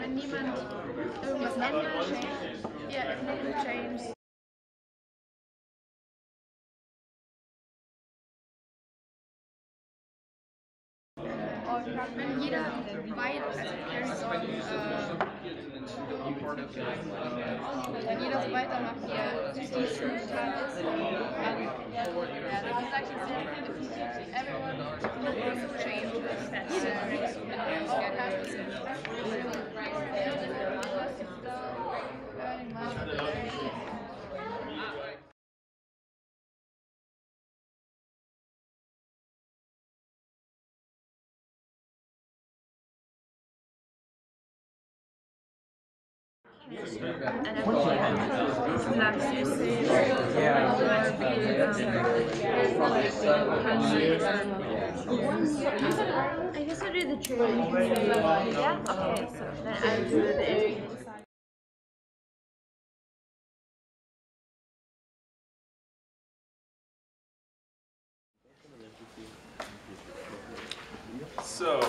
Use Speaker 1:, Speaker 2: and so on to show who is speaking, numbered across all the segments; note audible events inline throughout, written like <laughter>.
Speaker 1: Wenn niemand irgendwas will, ja, Climate Change. Und wenn jeder weit, also wenn jeder so weitermacht, wie er sich die Schuld hat, dann, sagt jetzt everyone wants to change this. And all happens in earning money.
Speaker 2: I guess I'll do the tree. Yeah? Okay, so then I'll do the area.
Speaker 3: So,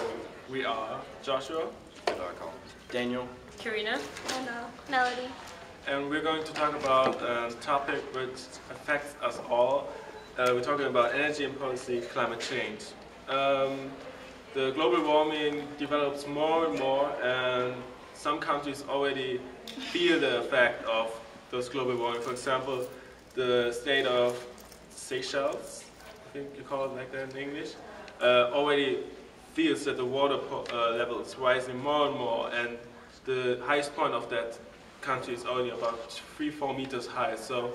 Speaker 3: we are Joshua,
Speaker 4: Daniel.
Speaker 5: Karina.
Speaker 2: Hello. Melody.
Speaker 3: and we're going to talk about a topic which affects us all. Uh, we're talking about energy and policy, climate change. Um, the global warming develops more and more, and some countries already feel the effect of those global warming. For example, the state of Seychelles, I think you call it like that in English, uh, already feels that the water po- uh, level is rising more and more, and the highest point of that country is only about three, four meters high. So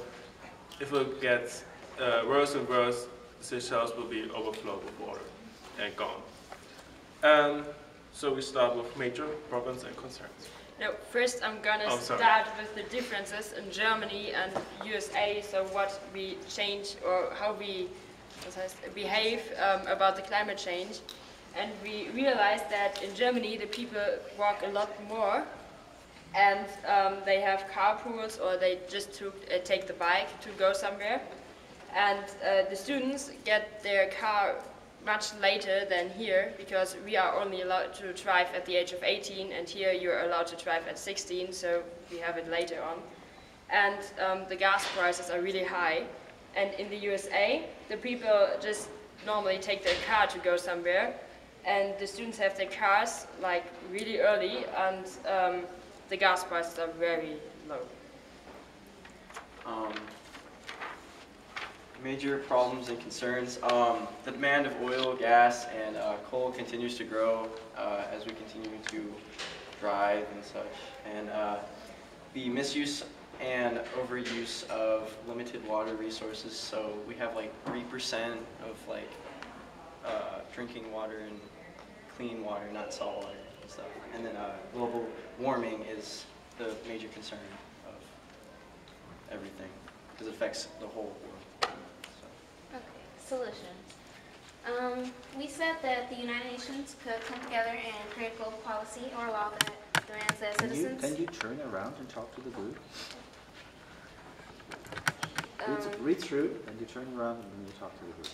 Speaker 3: if it gets uh, worse and worse, Seychelles will be overflowed with water and gone. And so we start with major problems and concerns.
Speaker 5: No, first I'm gonna
Speaker 3: Oh,
Speaker 5: start with the differences in Germany and USA. So what we change or how we behave um, about the climate change. And we realized that in Germany the people walk a lot more and um, they have carpools or they just took, uh, take the bike to go somewhere. And uh, the students get their car much later than here because we are only allowed to drive at the age of 18 and here you're allowed to drive at 16 so we have it later on. And um, the gas prices are really high. And in the USA, the people just normally take their car to go somewhere and the students have their cars like really early and um, the gas prices are very low.
Speaker 4: Um, major problems and concerns. Um, the demand of oil, gas, and uh, coal continues to grow uh, as we continue to drive and such. And uh, the misuse and overuse of limited water resources. So we have like 3% of like uh, drinking water and clean water, not salt water and stuff. And then uh, global warming is the major concern of everything because it affects the whole world. So.
Speaker 2: Okay, solutions. Um, we said that the United Nations could come together and create a global policy or law that demands that
Speaker 6: Can you,
Speaker 2: citizens.
Speaker 6: can you turn around and talk to the group? Read,
Speaker 2: um,
Speaker 6: read through, and you turn around and then you talk to the group.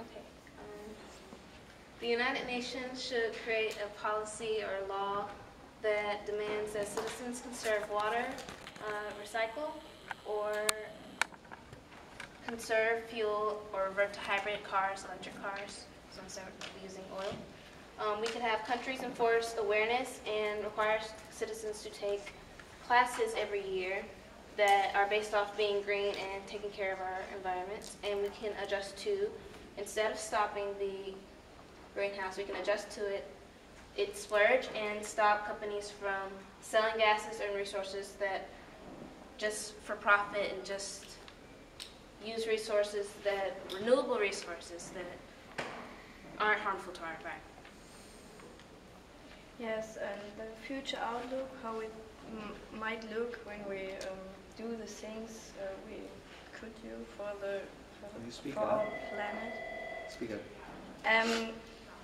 Speaker 2: Okay. um, The United Nations should create a policy or law that demands that citizens conserve water, uh, recycle, or conserve fuel or revert to hybrid cars, electric cars, so instead of using oil. Um, We could have countries enforce awareness and require citizens to take classes every year that are based off being green and taking care of our environment. And we can adjust to, instead of stopping the greenhouse, we can adjust to it, its splurge and stop companies from selling gases and resources that just for profit and just use resources that, renewable resources that aren't harmful to our environment.
Speaker 7: Yes, and the future outlook, how it m- might look when we um, do the things uh, we could do for the for,
Speaker 6: Can you
Speaker 7: the,
Speaker 6: speak
Speaker 7: for
Speaker 6: up?
Speaker 7: our planet.
Speaker 6: Speak up.
Speaker 7: Um,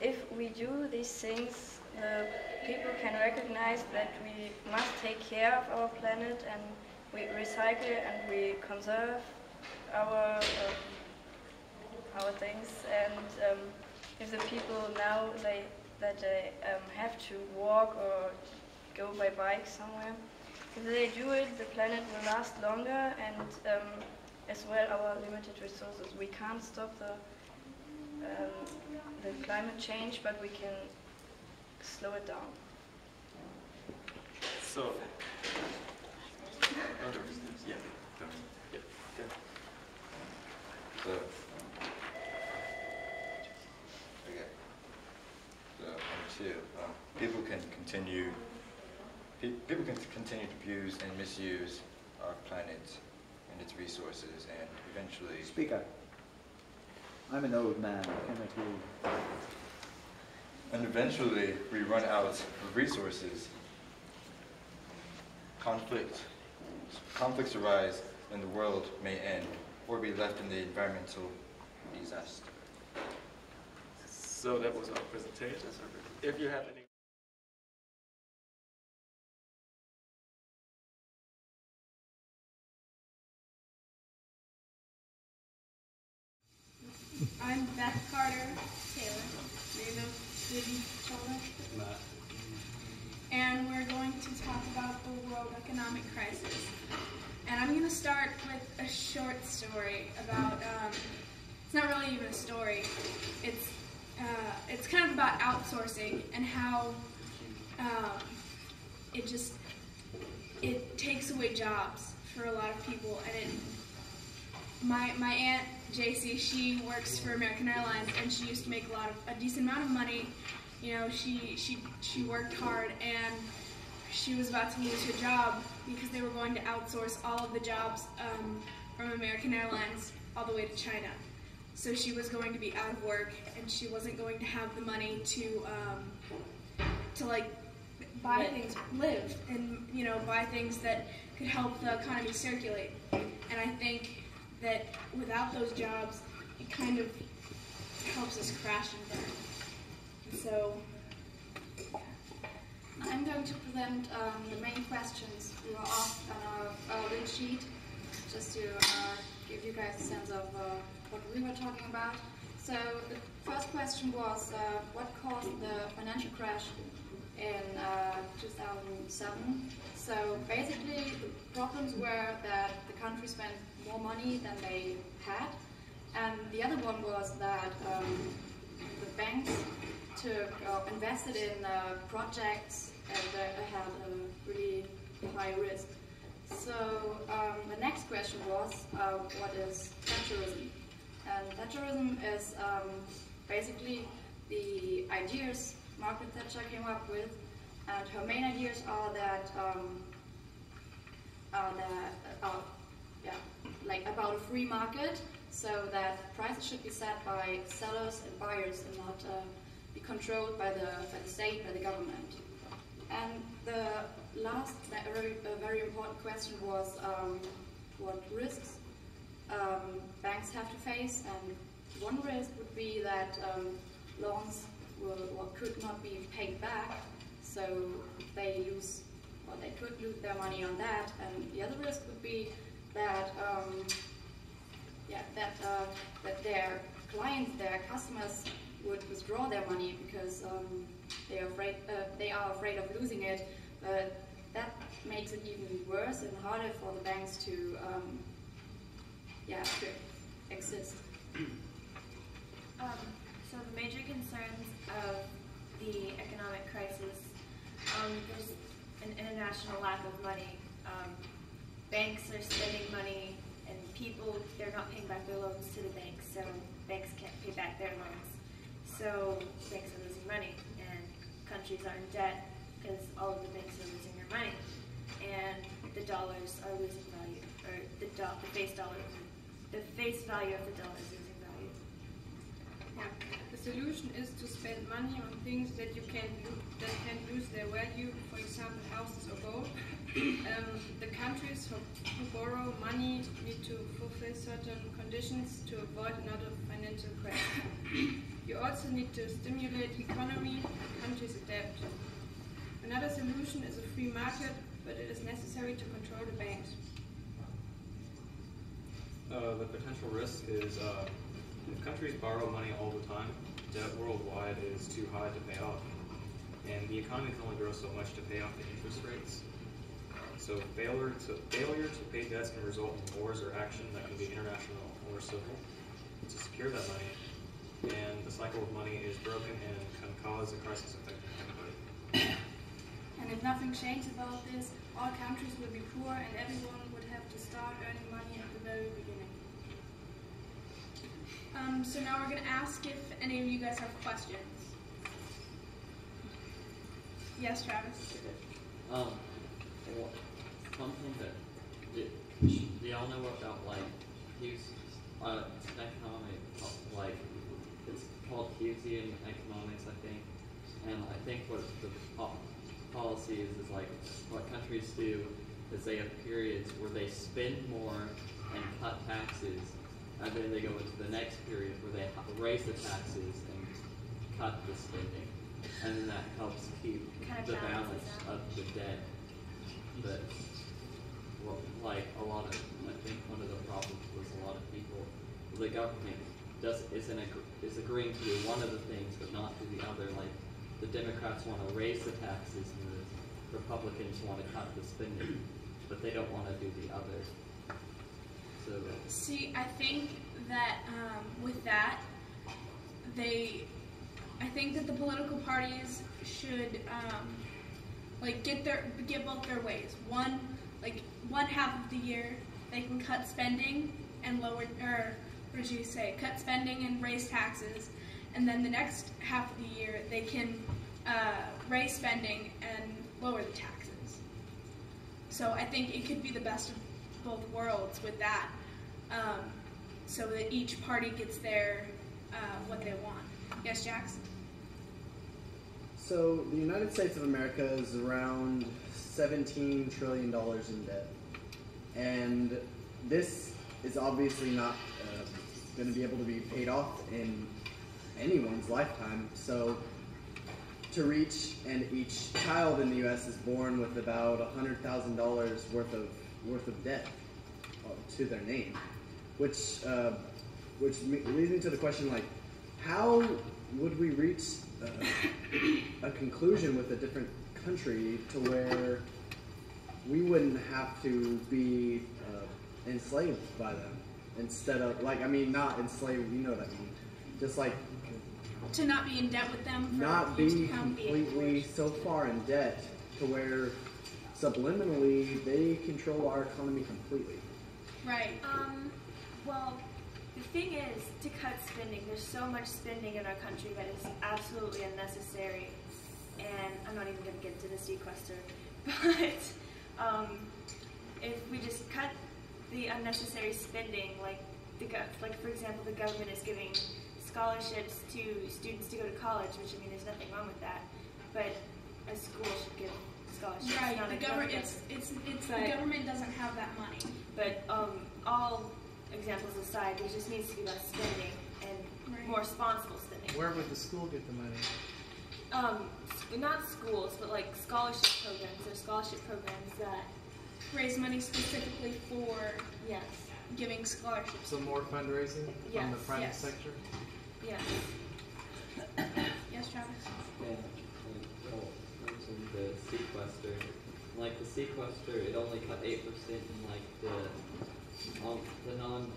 Speaker 7: if we do these things, the people can recognize that we must take care of our planet and we recycle and we conserve our um, our things and um, if the people now they that they um, have to walk or go by bike somewhere, if they do it, the planet will last longer and um, as well our limited resources. We can't stop the um, the climate change, but we can slow it down.
Speaker 3: So, yeah.
Speaker 8: So, okay. So, two, um, people can continue, pe- people can continue to abuse and misuse our planet and its resources, and eventually,
Speaker 9: Speak up. I'm an old man, I cannot hear you.
Speaker 8: and eventually we run out of resources. Conflict, conflicts arise, and the world may end, or be left in the environmental disaster.
Speaker 3: So that was our presentation. If you have any
Speaker 10: I'm Beth Carter Taylor, name of City Taylor. And we're going to talk about the world economic crisis. And I'm going to start with a short story about, um, it's not really even a story, it's, uh, it's kind of about outsourcing and how um, it just, it takes away jobs for a lot of people and it my my aunt JC, she works for American Airlines, and she used to make a lot of a decent amount of money. You know, she she she worked hard, and she was about to lose her job because they were going to outsource all of the jobs um, from American Airlines all the way to China. So she was going to be out of work, and she wasn't going to have the money to um, to like buy
Speaker 11: Live.
Speaker 10: things, live, and you know, buy things that could help the economy circulate. And I think that without those jobs, it kind of helps us crash and burn. So,
Speaker 12: I'm going to present um, the main questions we were asked on our, our sheet, just to uh, give you guys a sense of uh, what we were talking about. So the first question was, uh, what caused the financial crash in uh, 2007? So basically, the problems were that the country spent more money than they had, and the other one was that um, the banks took uh, invested in uh, projects and uh, had a really high risk. So um, the next question was, uh, what is Thatcherism? And Thatcherism is um, basically the ideas Margaret Thatcher came up with, and her main ideas are that um, are that are, yeah, like about a free market, so that prices should be set by sellers and buyers and not uh, be controlled by the by the state, by the government. And the last very, very important question was um, what risks um, banks have to face. And one risk would be that um, loans will, well, could not be paid back, so they lose, well, they could lose their money on that. And the other risk would be that, um, yeah, that uh, that their clients, their customers, would withdraw their money because um, they are afraid uh, they are afraid of losing it. But that makes it even worse and harder for the banks to um, yeah to exist. <clears throat>
Speaker 13: Um, so the major concerns of the economic crisis, um, there's an international lack of money. Banks are spending money, and people they're not paying back their loans to the banks, so banks can't pay back their loans. So banks are losing money, and countries are in debt because all of the banks are losing their money, and the dollars are losing value, or the, do- the face dollar, the face value of the dollar is losing value.
Speaker 10: yeah, the solution is to spend money on things that you can that can lose their value. For example, houses or gold. <laughs> um, the countries who, who borrow money need to fulfill certain conditions to avoid another financial crash. <coughs> you also need to stimulate economy. Countries adapt. Another solution is a free market, but it is necessary to control the banks.
Speaker 14: Uh, the potential risk is uh, if countries borrow money all the time, debt worldwide is too high to pay off. And the economy can only grow so much to pay off the interest rates. So failure to, failure to pay debts can result in wars or action that can be international or civil to secure that money. And the cycle of money is broken and can cause a crisis affecting everybody.
Speaker 10: And if nothing changed about this, all countries would be poor and everyone would have to start earning money at the very beginning. Um, so now we're going to ask if any of you guys have questions. Yes, Travis?
Speaker 15: Um, wha- something that, do y'all know about like Hughes, uh, economic, like, it's called Hughesian economics, I think. And I think what the po- policy is, is like, what countries do is they have periods where they spend more and cut taxes, and then they go into the next period where they raise the taxes and cut the spending. And then that helps keep
Speaker 13: Kind of
Speaker 15: the balance of the debt. But, well, like a lot of, I think one of the problems was a lot of people, the government does, isn't, ag- is agreeing to do one of the things but not do the other. Like, the Democrats want to raise the taxes and the Republicans want to cut the spending, but they don't want to do the other. So,
Speaker 10: See, I think that um, with that, they, I think that the political parties should um, like get their get both their ways. One, like one half of the year, they can cut spending and lower, or what did you say? Cut spending and raise taxes, and then the next half of the year they can uh, raise spending and lower the taxes. So I think it could be the best of both worlds with that, um, so that each party gets their uh, what they want. Yes, Jax.
Speaker 16: So the United States of America is around seventeen trillion dollars in debt, and this is obviously not uh, going to be able to be paid off in anyone's lifetime. So to reach, and each child in the U.S. is born with about hundred thousand dollars worth of worth of debt uh, to their name, which uh, which leads me to the question like, how would we reach uh, a conclusion with a different country to where we wouldn't have to be uh, enslaved by them instead of like I mean not enslaved you know what I mean just like
Speaker 10: To not be in debt with them for
Speaker 16: not
Speaker 10: you to
Speaker 16: be completely so far in debt to where subliminally they control our economy completely.
Speaker 10: Right.
Speaker 13: Um, well, the thing is, to cut spending, there's so much spending in our country that is absolutely unnecessary. And I'm not even going to get into the sequester. <laughs> But um, if we just cut the unnecessary spending, like, the like for example, the government is giving scholarships to students to go to college, which I mean, there's nothing wrong with that. But a school should give scholarships,
Speaker 10: Right.
Speaker 13: not
Speaker 10: The
Speaker 13: a
Speaker 10: government.
Speaker 13: government.
Speaker 10: It's it's it's the government doesn't have that money.
Speaker 13: But um, all examples aside, there just needs to be less spending and
Speaker 10: Right.
Speaker 13: more responsible spending.
Speaker 17: Where would the school get the money?
Speaker 13: Um, not schools, but like scholarship programs. There's scholarship programs that
Speaker 10: Raise money specifically for
Speaker 13: yes,
Speaker 10: giving scholarships.
Speaker 17: So more fundraising from the
Speaker 13: Yes,
Speaker 17: private
Speaker 10: yes.
Speaker 17: sector?
Speaker 13: yes.
Speaker 10: Yes, Travis.
Speaker 15: Yeah, like, well, mentioned the sequester. Like the sequester, it only cut eight percent in like the, um, the non,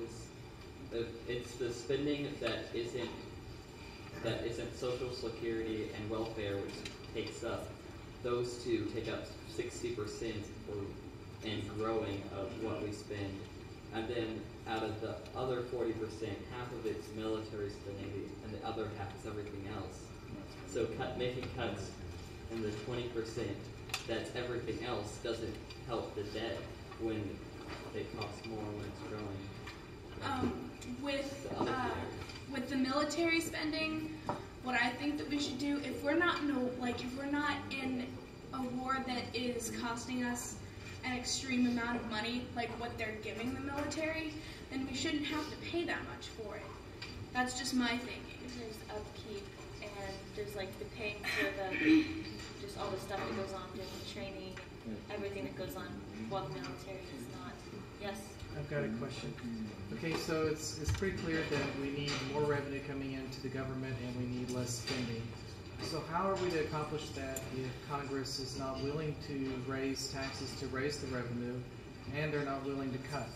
Speaker 15: it's the spending that isn't, that isn't social security and welfare, which takes up, those two take up sixty percent or, and growing of what we spend. And then out of the other forty percent, half of it's military spending, and the other half is everything else. So cut, making cuts in the twenty percent, that's everything else, doesn't help the debt when it costs more when it's growing.
Speaker 10: Um, with
Speaker 15: The
Speaker 10: uh, with the military spending, what I think that we should do if we're not in a, like if we're not in a war that is costing us an extreme amount of money, like what they're giving the military, then we shouldn't have to pay that much for it. That's just my thinking.
Speaker 13: There's upkeep and there's like the paying for the just all the stuff that goes on during the training, everything that goes on while the military is not. Yes.
Speaker 17: I've got a question. Okay, so it's, it's pretty clear that we need more revenue coming into the government and we need less spending. So how are we to accomplish that if Congress is not willing to raise taxes to raise the revenue and they're not willing to cut?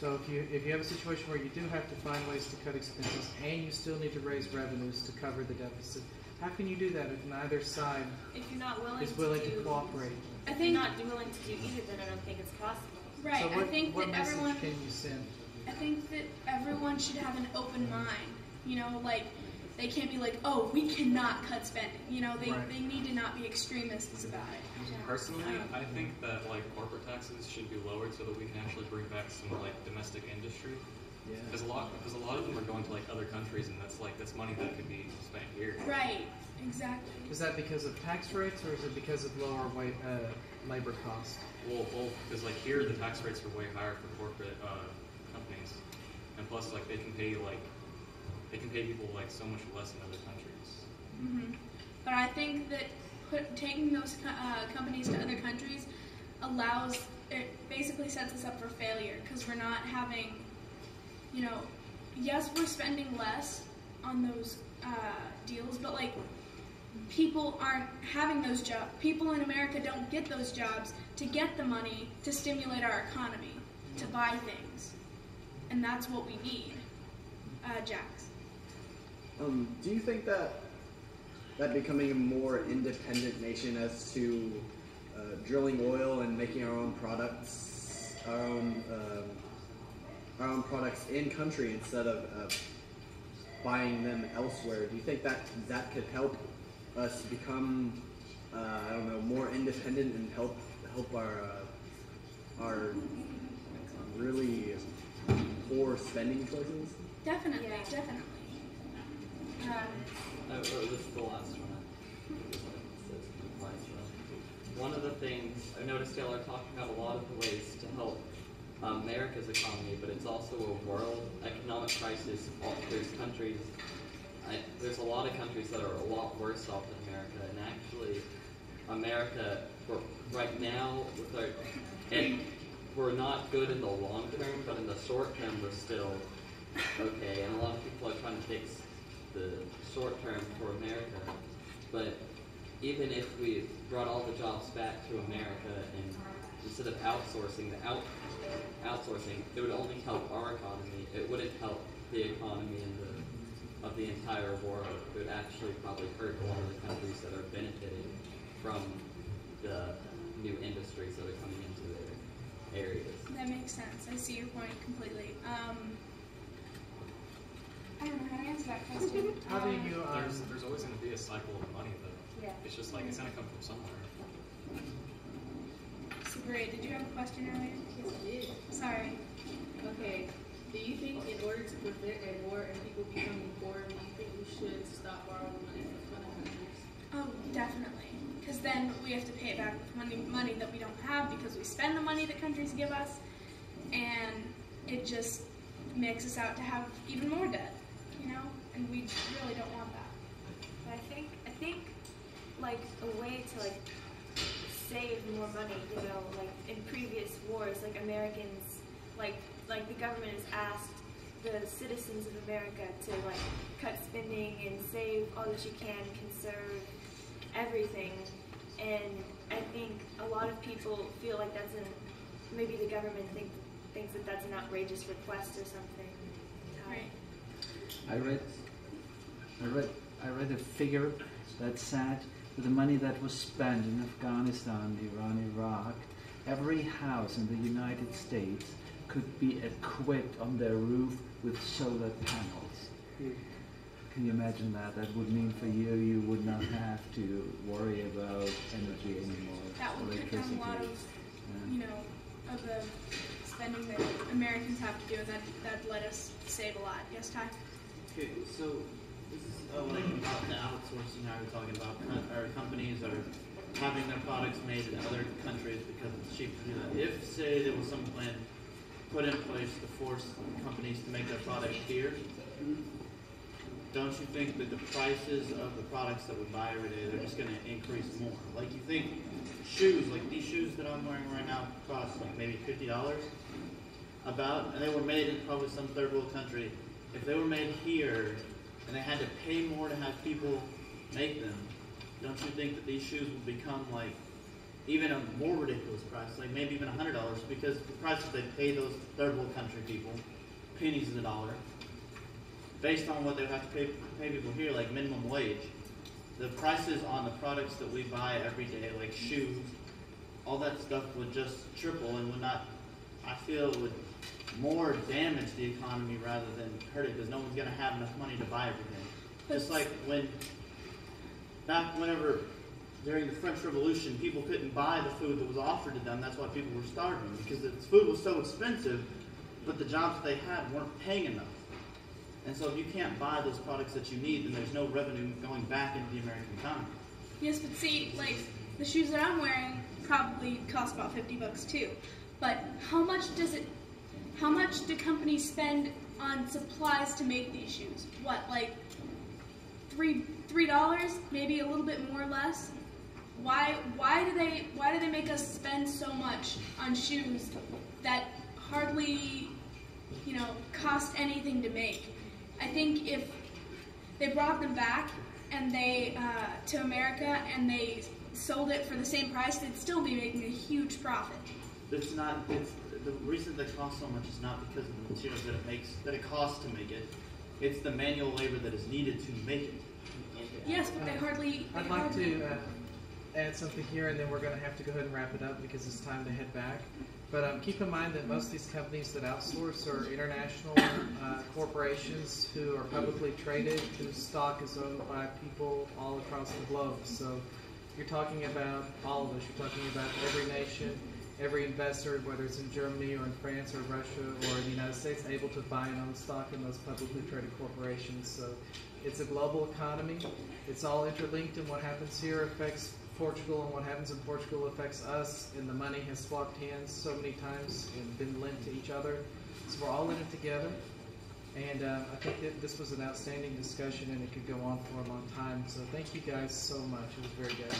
Speaker 17: So if you, if you have a situation where you do have to find ways to cut expenses and you still need to raise revenues to cover the deficit, how can you do that if neither side
Speaker 13: If you're not willing
Speaker 17: is
Speaker 13: to
Speaker 17: willing to
Speaker 13: do-
Speaker 17: cooperate?
Speaker 10: I
Speaker 13: If
Speaker 10: think-
Speaker 13: you're not willing to do either, then I don't think it's possible.
Speaker 10: Right.
Speaker 17: So
Speaker 10: I
Speaker 17: what,
Speaker 10: think
Speaker 17: what
Speaker 10: that
Speaker 17: message
Speaker 10: everyone.
Speaker 17: can you send?
Speaker 10: I think that everyone should have an open mind. You know, like they can't be like, oh, we cannot cut spending. You know, they,
Speaker 14: Right.
Speaker 10: they need to not be extremists about it.
Speaker 14: Personally, I think that like corporate taxes should be lowered so that we can actually bring back some like domestic industry.
Speaker 17: Yeah.
Speaker 14: Because a lot, because a lot of them are going to like other countries, and that's like that's money that could be spent here.
Speaker 10: Right. Exactly.
Speaker 17: Is that because of tax rates or is it because of lower wa- uh, labor cost?
Speaker 14: Well, well, because like here the tax rates are way higher for corporate uh, companies, and plus like they can pay like they can pay people like so much less in other countries.
Speaker 10: hmm But I think that put, taking those uh, companies to other countries allows it basically sets us up for failure because we're not having, you know, yes, we're spending less on those uh, deals, but like people aren't having those jobs. People in America don't get those jobs to get the money to stimulate our economy, to buy things, and that's what we need. Uh, Jax.
Speaker 16: Um, do you think that that becoming a more independent nation as to uh, drilling oil and making our own products, our own um, our own products in country instead of uh, buying them elsewhere, do you think that that could help us become uh, I don't know more independent and help help our uh, our really poor spending choices?
Speaker 10: Definitely, definitely. Um,
Speaker 15: Oh, oh, this is the last one. One of the things I noticed y'all are talking about a lot of the ways to help um, America's economy, but it's also a world economic crisis. All- There's countries, I, there's a lot of countries that are a lot worse off than America, and actually, America, right now, with our, and we're not good in the long term, but in the short term, we're still okay. And a lot of people are trying to fix the short term for America. But even if we brought all the jobs back to America and instead of outsourcing the out outsourcing, it would only help our economy. It wouldn't help the economy in the of the entire world. It would actually probably hurt a lot of the countries that are benefiting from the new industries that are coming into their areas.
Speaker 10: That makes sense. I see your point completely. Um, I don't know how to answer that question.
Speaker 17: How do
Speaker 10: Um,
Speaker 17: you, um,
Speaker 14: There's there's always going to be a cycle of money, but
Speaker 10: Yeah.
Speaker 14: it's just like it's going to come from somewhere.
Speaker 10: Sabrina, did you have a question earlier?
Speaker 1: Yes, I did.
Speaker 10: Sorry.
Speaker 1: Okay, do you think in order to prevent a war and people becoming poor, do you think we should stop borrowing money from other countries?
Speaker 10: Oh, definitely. Because then we have to pay it back with money, money that we don't have because we spend the money that countries give us, and it just makes us out to have even more debt, you know? And we really don't want that.
Speaker 13: But I think I think like a way to like save more money, you know, like in previous wars, like Americans, like like the government has asked the citizens of America to like cut spending and save all that you can, conserve everything, and I think a lot of people feel like that's an maybe the government think thinks that that's an outrageous request or something.
Speaker 10: Right.
Speaker 9: I read, I read, I read a figure that said that the money that was spent in Afghanistan, Iran, Iraq, every house in the United States could be equipped on their roof with solar panels. Can you imagine that? That would mean for you, you would not have to worry about energy anymore,
Speaker 10: That would cut down
Speaker 9: electricity.
Speaker 10: a lot of,
Speaker 9: Yeah.
Speaker 10: you know, of the spending that Americans have to do, and that that let us save a lot. Yes, Ty.
Speaker 18: Okay, so this is uh, like about the outsourcing. I we're talking about Our companies are having their products made in other countries because it's cheap to do that. If, say, there was some plan put in place to force companies to make their product here, don't you think that the prices of the products that we buy every day they're just going to increase more? Like you think shoes, like these shoes that I'm wearing right now, cost like maybe fifty dollars.
Speaker 19: about, and they were made in probably some third world country, if they were made here and they had to pay more to have people make them, don't you think that these shoes would become like even a more ridiculous price, like maybe even $100 because the prices they pay those third world country people, pennies in the dollar, based on what they have to pay, pay people here, like minimum wage, the prices on the products that we buy every day, like shoes, all that stuff would just triple and would not, I feel, would more damage the economy rather than hurt it because no one's going to have enough money to buy everything. Just like when, back whenever, during the French Revolution, people couldn't buy the food that was offered to them. That's why people were starving because the food was so expensive, but the jobs that they had weren't paying enough. And so if you can't buy those products that you need, then there's no revenue going back into the American economy.
Speaker 10: Yes, but see, like the shoes that I'm wearing probably cost about 50 bucks too. But how much does it how much do companies spend on supplies to make these shoes? What, like three three dollars, maybe a little bit more or less? Why why do they why do they make us spend so much on shoes that hardly you know cost anything to make? I think if they brought them back and they uh, to America and they sold it for the same price, they'd still be making a huge profit.
Speaker 19: It's not. It's the reason they cost so much is not because of the materials that it makes that it costs to make it. It's the manual labor that is needed to make it.
Speaker 10: Yes, but they hardly. They
Speaker 17: I'd like
Speaker 10: hardly,
Speaker 17: to uh, add something here, and then we're going to have to go ahead and wrap it up because it's time to head back. But um, keep in mind that most of these companies that outsource are international uh, corporations who are publicly traded, whose stock is owned by people all across the globe. So you're talking about all of us. You're talking about every nation, every investor, whether it's in Germany or in France or Russia or the United States, able to buy and own stock in those publicly traded corporations. So it's a global economy. It's all interlinked, and what happens here affects Portugal, and what happens in Portugal affects us. And the money has swapped hands so many times and been lent to each other. So we're all in it together. And uh, I think that this was an outstanding discussion, and it could go on for a long time. So thank you guys so much. It was very good.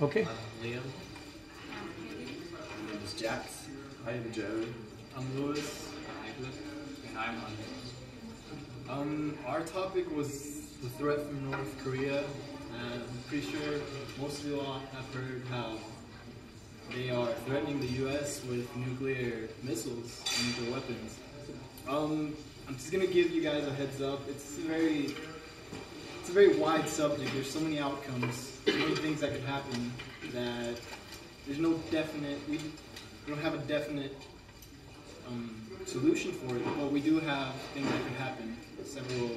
Speaker 20: Okay.
Speaker 21: I'm Liam. My name is Jax. I am Joe. I'm Lewis. And I'm Hunter. Um, our topic was the threat from North Korea, and I'm pretty sure most of you all have heard how they are threatening the U.S. with nuclear missiles and nuclear weapons. Um, I'm just gonna give you guys a heads up. It's a very, it's a very wide subject. There's so many outcomes, many things that could happen that there's no definite. We, we don't have a definite um, solution for it, but we do have things that could happen. Several.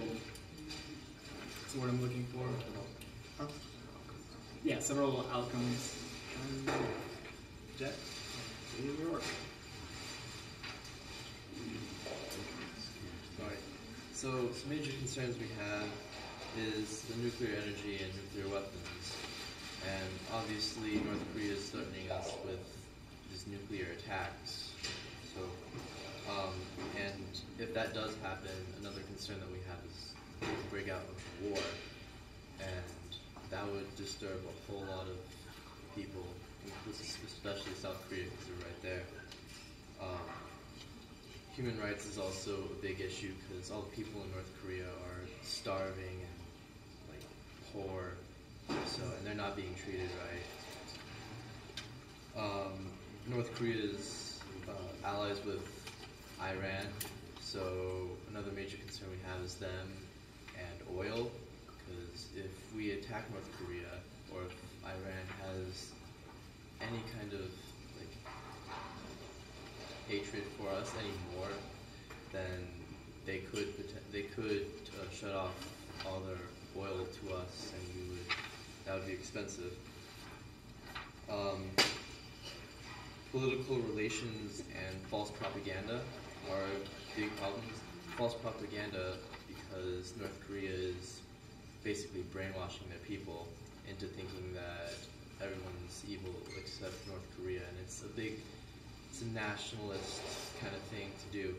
Speaker 21: That's what I'm looking for. Huh? Yeah, several outcomes. Um, Jet, New York.
Speaker 22: Right. So some major concerns we have is the nuclear energy and nuclear weapons. And obviously North Korea is threatening us with these nuclear attacks. So, um, and if that does happen, another concern that we have is the breakout of war. And that would disturb a whole lot of people, especially South Korea because they're right there. Um, human rights is also a big issue because all the people in North Korea are starving and like poor, so and they're not being treated right. Um, North Korea is uh, allies with Iran, so another major concern we have is them and oil, because if we attack North Korea or if Iran has any kind of like hatred for us anymore, then they could they could uh, shut off all their oil to us, and we would that would be expensive. Um, political relations and false propaganda are big problems. False propaganda because North Korea is basically brainwashing their people into thinking that everyone's evil except North Korea, and it's a big, it's a nationalist kind of thing to do.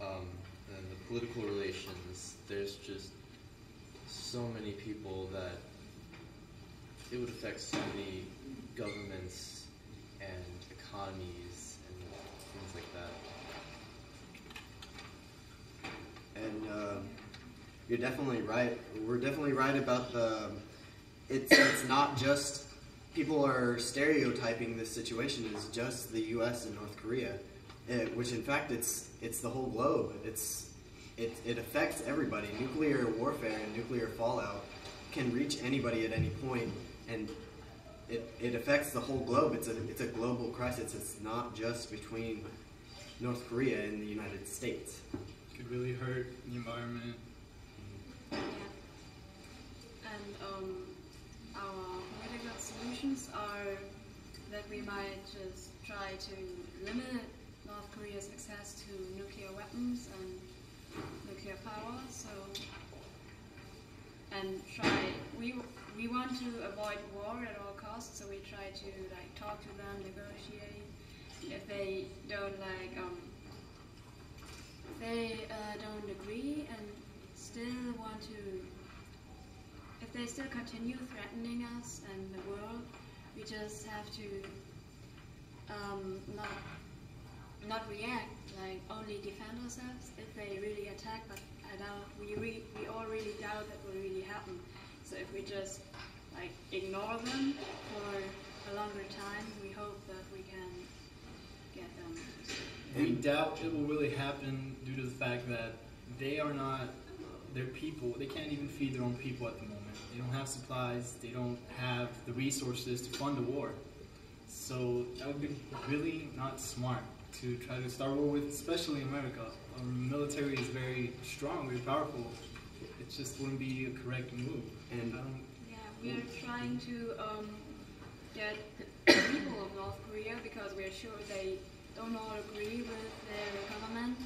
Speaker 22: Um, and the political relations, there's just so many people that it would affect so many governments and economies And
Speaker 16: uh, you're definitely right. We're definitely right about the. It's it's not just people are stereotyping this situation as just the U.S. and North Korea, uh, which in fact it's it's the whole globe. It's it it affects everybody. Nuclear warfare and nuclear fallout can reach anybody at any point, and it it affects the whole globe. It's a it's a global crisis. It's not just between North Korea and the United States.
Speaker 21: Could really hurt the environment.
Speaker 23: And um, our political solutions are that we might just try to limit North Korea's access to nuclear weapons and nuclear power. So, and try we we want to avoid war at all costs. So we try to like talk to them, negotiate. If they don't like um, they uh, don't agree and still want to if they still continue threatening us and the world, we just have to um, not not react, like only defend ourselves if they really attack. But I doubt we re we all really doubt that will really happen. So if we just like ignore them for a longer time, we hope that we can get them.
Speaker 21: We doubt it will really happen due to the fact that they are not their people. They can't even feed their own people at the moment. They don't have supplies. They don't have the resources to fund a war. So that would be really not smart to try to start war with, especially America. Our military is very strong, very powerful. It just wouldn't be a correct move.
Speaker 16: And
Speaker 23: Yeah, we are trying to um, get the people of North Korea because we are sure they don't all agree with their government.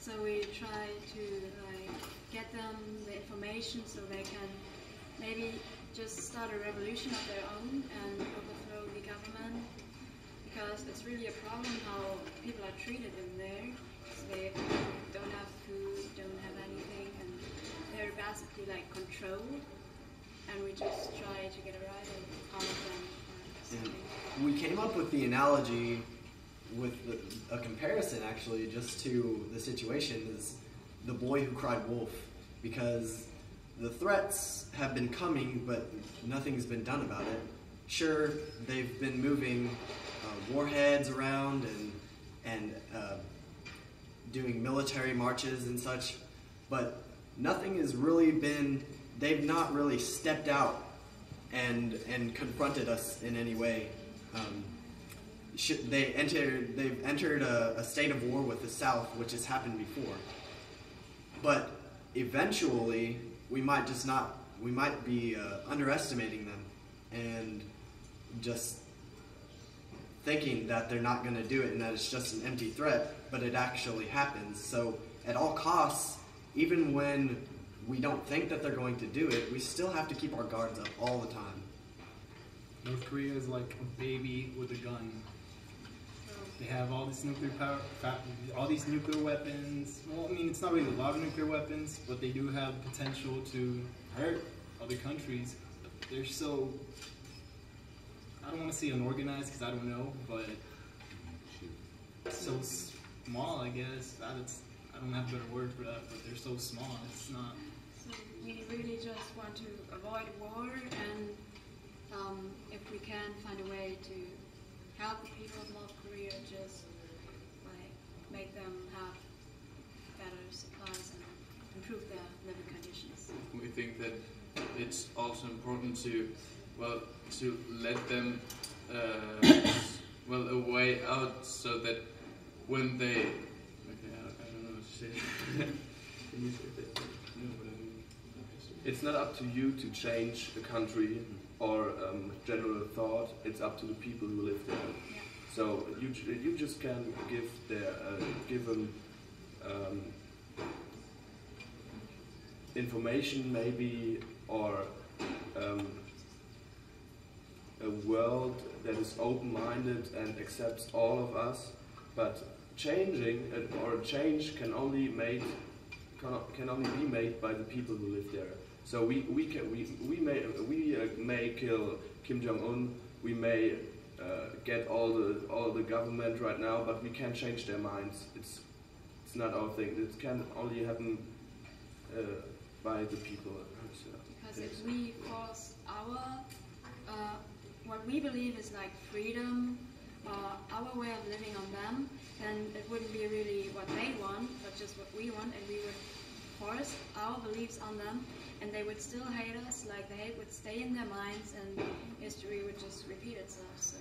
Speaker 23: So we try to like get them the information so they can maybe just start a revolution of their own and overthrow the government. Because it's really a problem how people are treated in there. So they don't have food, don't have anything, and they're basically like controlled. And we just try to get rid of all of them.
Speaker 16: And we came up with the analogy with the, a comparison actually just to the situation is the boy who cried wolf because the threats have been coming but nothing's been done about it. Sure they've been moving uh, warheads around and and uh, doing military marches and such but nothing has really been they've not really stepped out and and confronted us in any way. Um, they entered they've entered a, a state of war with the South, which has happened before. But eventually, we might just not we might be uh, underestimating them and just thinking that they're not going to do it and that it's just an empty threat, but it actually happens. So at all costs, even when we don't think that they're going to do it, we still have to keep our guards up all the time.
Speaker 21: North Korea is like a baby with a gun. They have all these nuclear power, all these nuclear weapons. Well, I mean, it's not really a lot of nuclear weapons, but they do have potential to hurt other countries. They're so, I don't want to say unorganized because I don't know, but so small, I guess. That's, I don't have a better word for that, but they're so small. It's not.
Speaker 23: So we really just want to avoid war and um, if we can find a way to help the people of North Korea, just like make them have better supplies and improve their living conditions.
Speaker 24: We think that it's also important to, well, to let them, uh, <coughs> well, a way out so that when they, okay, I, I don't know what to say. <laughs> Can you say that? No, but I mean,
Speaker 25: It's not up to you to change a country or um, general thought. It's up to the people who live there. So you you just can give their uh, give them um, information maybe or um, a world that is open-minded and accepts all of us. But changing or change can only made can only be made by the people who live there. So we we can we we may we uh, may kill Kim Jong Un. We may uh, get all the all the government right now, but we can't change their minds. It's it's not our thing. It can only happen uh, by the people. So,
Speaker 23: Because if we force our, uh, what we believe is like freedom, uh, our way of living on them, then it wouldn't be really what they want, but just what we want, and we would force our beliefs on them, and they would still hate us, like the hate would stay in their minds, and history would just repeat itself, so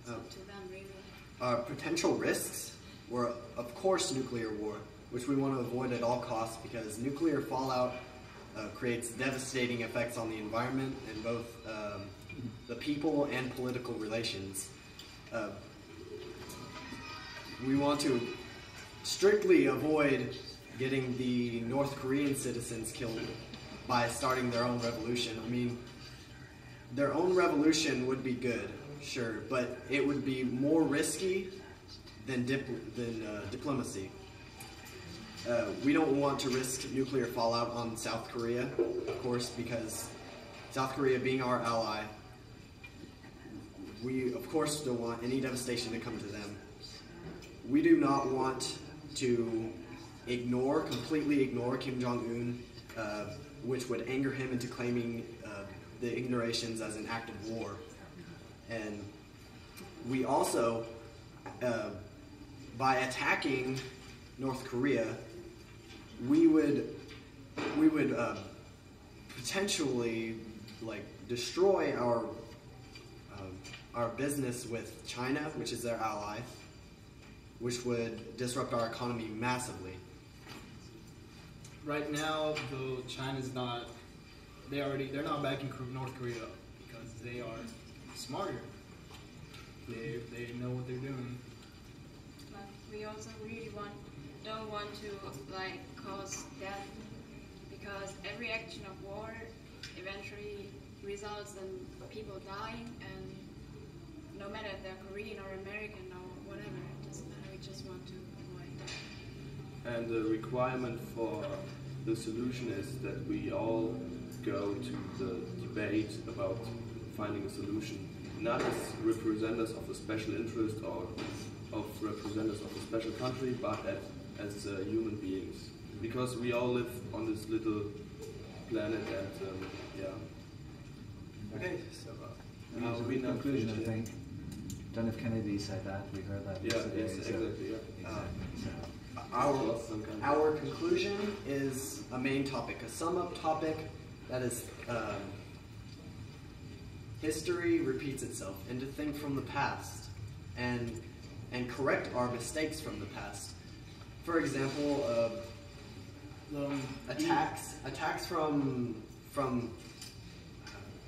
Speaker 23: it's up to them, really.
Speaker 16: Uh, potential risks were, of course, nuclear war, which we want to avoid at all costs because nuclear fallout uh, creates devastating effects on the environment and both um, the people and political relations. Uh, we want to strictly avoid getting the North Korean citizens killed by starting their own revolution. I mean, their own revolution would be good, sure, but it would be more risky than, dip- than uh, diplomacy. Uh, we don't want to risk nuclear fallout on South Korea, of course, because South Korea being our ally, we of course don't want any devastation to come to them. We do not want to ignore, completely ignore Kim Jong Un, uh, which would anger him into claiming uh, the ignorations as an act of war. And we also, uh, by attacking North Korea, we would we would uh, potentially like destroy our um, our business with China, which is their ally, which would disrupt our economy massively.
Speaker 21: Right now, though, China's not. They already they're not backing North Korea because they are smarter. They they know what they're doing.
Speaker 23: But we also really want, don't want to like cause death because every action of war eventually results in people dying and no matter if they're Korean or American or whatever, it doesn't matter, we just want to.
Speaker 25: And the requirement for the solution is that we all go to the debate about finding a solution, not as representatives of a special interest or of representatives of a special country, but at, as uh, human beings. Because we all live on this little planet and um, yeah.
Speaker 9: Okay, so uh,
Speaker 25: Uh,
Speaker 9: we
Speaker 25: we
Speaker 9: a
Speaker 25: now
Speaker 9: conclusion, I
Speaker 25: finish it.
Speaker 9: think. John F. Kennedy said that. We heard that
Speaker 25: Yeah,
Speaker 9: yesterday.
Speaker 25: yes,
Speaker 9: so-
Speaker 25: exactly, yeah.
Speaker 9: exactly, so-
Speaker 16: Our, our conclusion is a main topic, a sum up topic that is um, history repeats itself, and to think from the past and and correct our mistakes from the past. For example, uh,
Speaker 21: Um,
Speaker 16: attacks attacks from from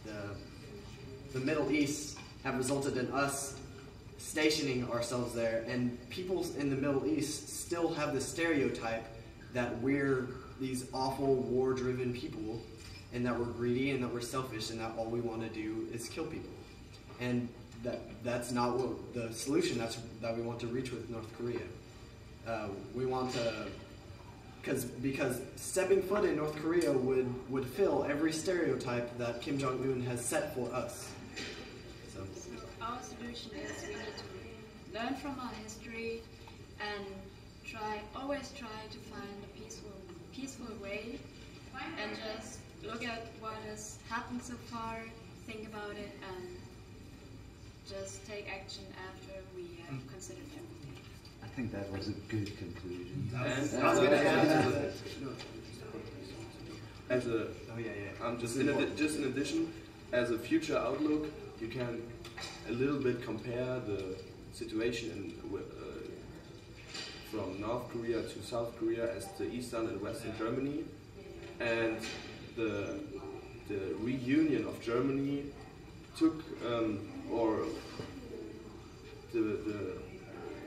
Speaker 16: the the Middle East have resulted in us stationing ourselves there, and people in the Middle East still have the stereotype that we're these awful war-driven people, and that we're greedy and that we're selfish, and that all we want to do is kill people, and that that's not what the solution that's that we want to reach with North Korea. Uh, we want to because because stepping foot in North Korea would would fill every stereotype that Kim Jong Un has set for us. So
Speaker 23: So our solution is we need to learn from our history and try, always try to find a peaceful, peaceful way, and just look at what has happened so far, think about it, and just take action after we have considered everything.
Speaker 9: I think that was a good conclusion.
Speaker 25: And
Speaker 9: That's
Speaker 25: I was gonna
Speaker 9: it.
Speaker 25: add as a, as a
Speaker 16: oh yeah yeah
Speaker 25: um, just in addi- just in addition as a future outlook you can a little bit compare the situation in, uh, from North Korea to South Korea as the Eastern and Western Germany and the the reunion of Germany took um, or the, the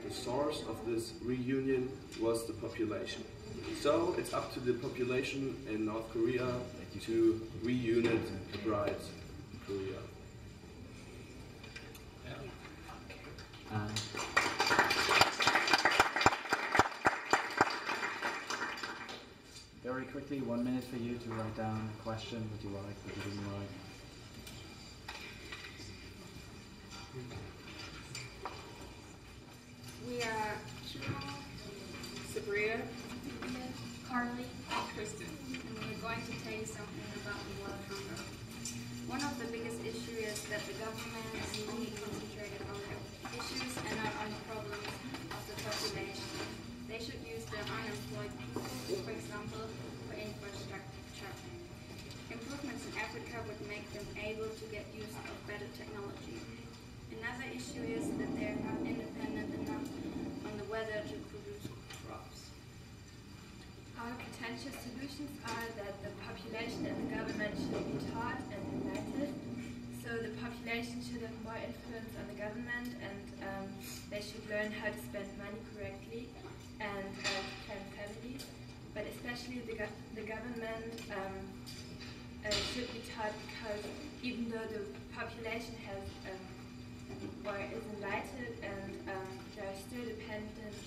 Speaker 25: the source of this reunion was the population. So it's up to the population in North Korea to reunite the bright Korea.
Speaker 9: Uh, very quickly, one minute for you to write down a question that you like, that you didn't like.
Speaker 26: We are Sabria,
Speaker 27: Carly,
Speaker 26: and Kristen.
Speaker 27: and we're going to tell you something about the world hunger. One of the biggest issues is that the government is only issues and problems of the population. They should use the unemployed people, for example, for infrastructure. Improvements in Africa would make them able to get use of better technology. Another issue is that they're not independent enough on the weather to produce crops.
Speaker 23: Our potential solutions are that the population and the government should be taught and united. So should have more influence on the government and um, they should learn how to spend money correctly and uh, plan families. But especially the, the government um, uh, should be taught because even though the population has um, or is enlightened and um, they're still dependent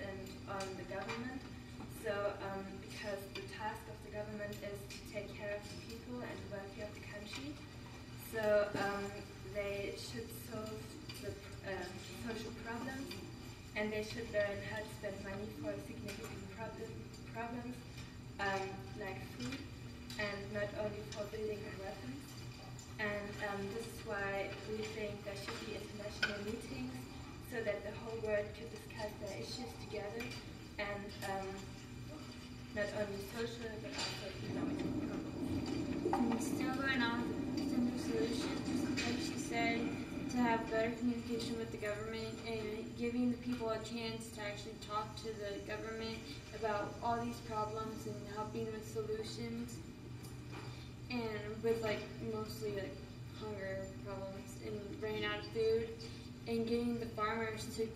Speaker 23: and on the government. So, um, because the task of the government is to take care of the people and the welfare of the country, so um, they should solve the uh, social problems and they should learn how to spend money for significant problem, problems um, like food and not only for building and weapons. And um, this is why we think there should be international meetings so that the whole world could discuss their issues together and um, not only social but also economic problems.
Speaker 27: Still going on potential solutions, said, to have better communication with the government and giving the people a chance to actually talk to the government about all these problems and helping with solutions. And with like mostly like hunger problems and running out of food and getting the farmers to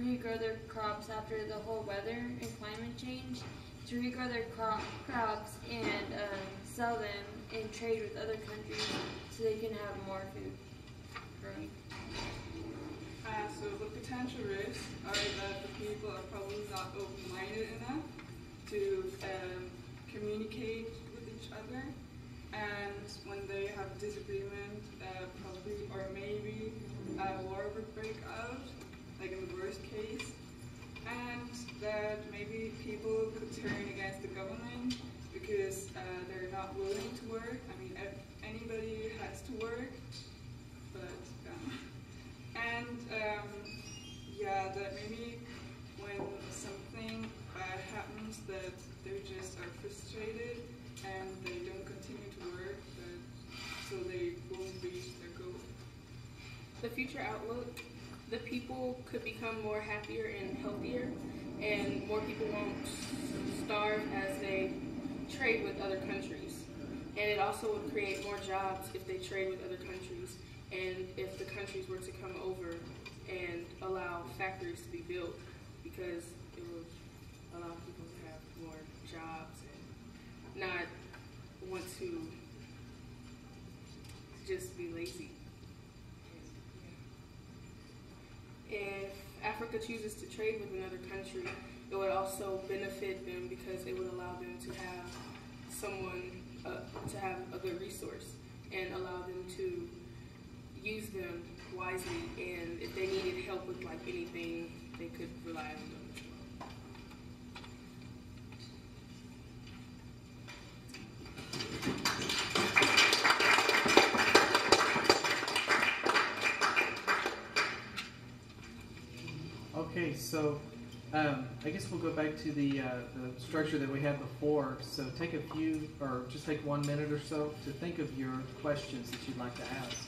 Speaker 27: regrow their crops after the whole weather and climate change to regrow their crop, crops and um, sell them and trade with other countries so they can have more food.
Speaker 26: Uh, so the potential risks are that the people are probably not open-minded enough to um, communicate with each other, and when they have disagreement, uh, probably or maybe a war would break out, like in the worst case, and that maybe people could turn against the government because uh, they're not willing to work. I mean, anybody has to work, and um, yeah, that maybe when something bad happens, that they just are frustrated and they don't continue to work, that, so they won't reach their goal.
Speaker 28: The future outlook, the people could become more happier and healthier, and more people won't starve as they trade with other countries. And it also would create more jobs if they trade with other countries, and if the countries were to come over and allow factories to be built, because it would allow people to have more jobs and not want to just be lazy. If Africa chooses to trade with another country, it would also benefit them because it would allow them to have someone, uh, to have a good resource and allow them to use them wisely. And if they needed help with like anything, they could rely on them.
Speaker 17: Okay, so um, I guess we'll go back to the, uh, the structure that we had before. So take a few, or just take one minute or so to think of your questions that you'd like to ask.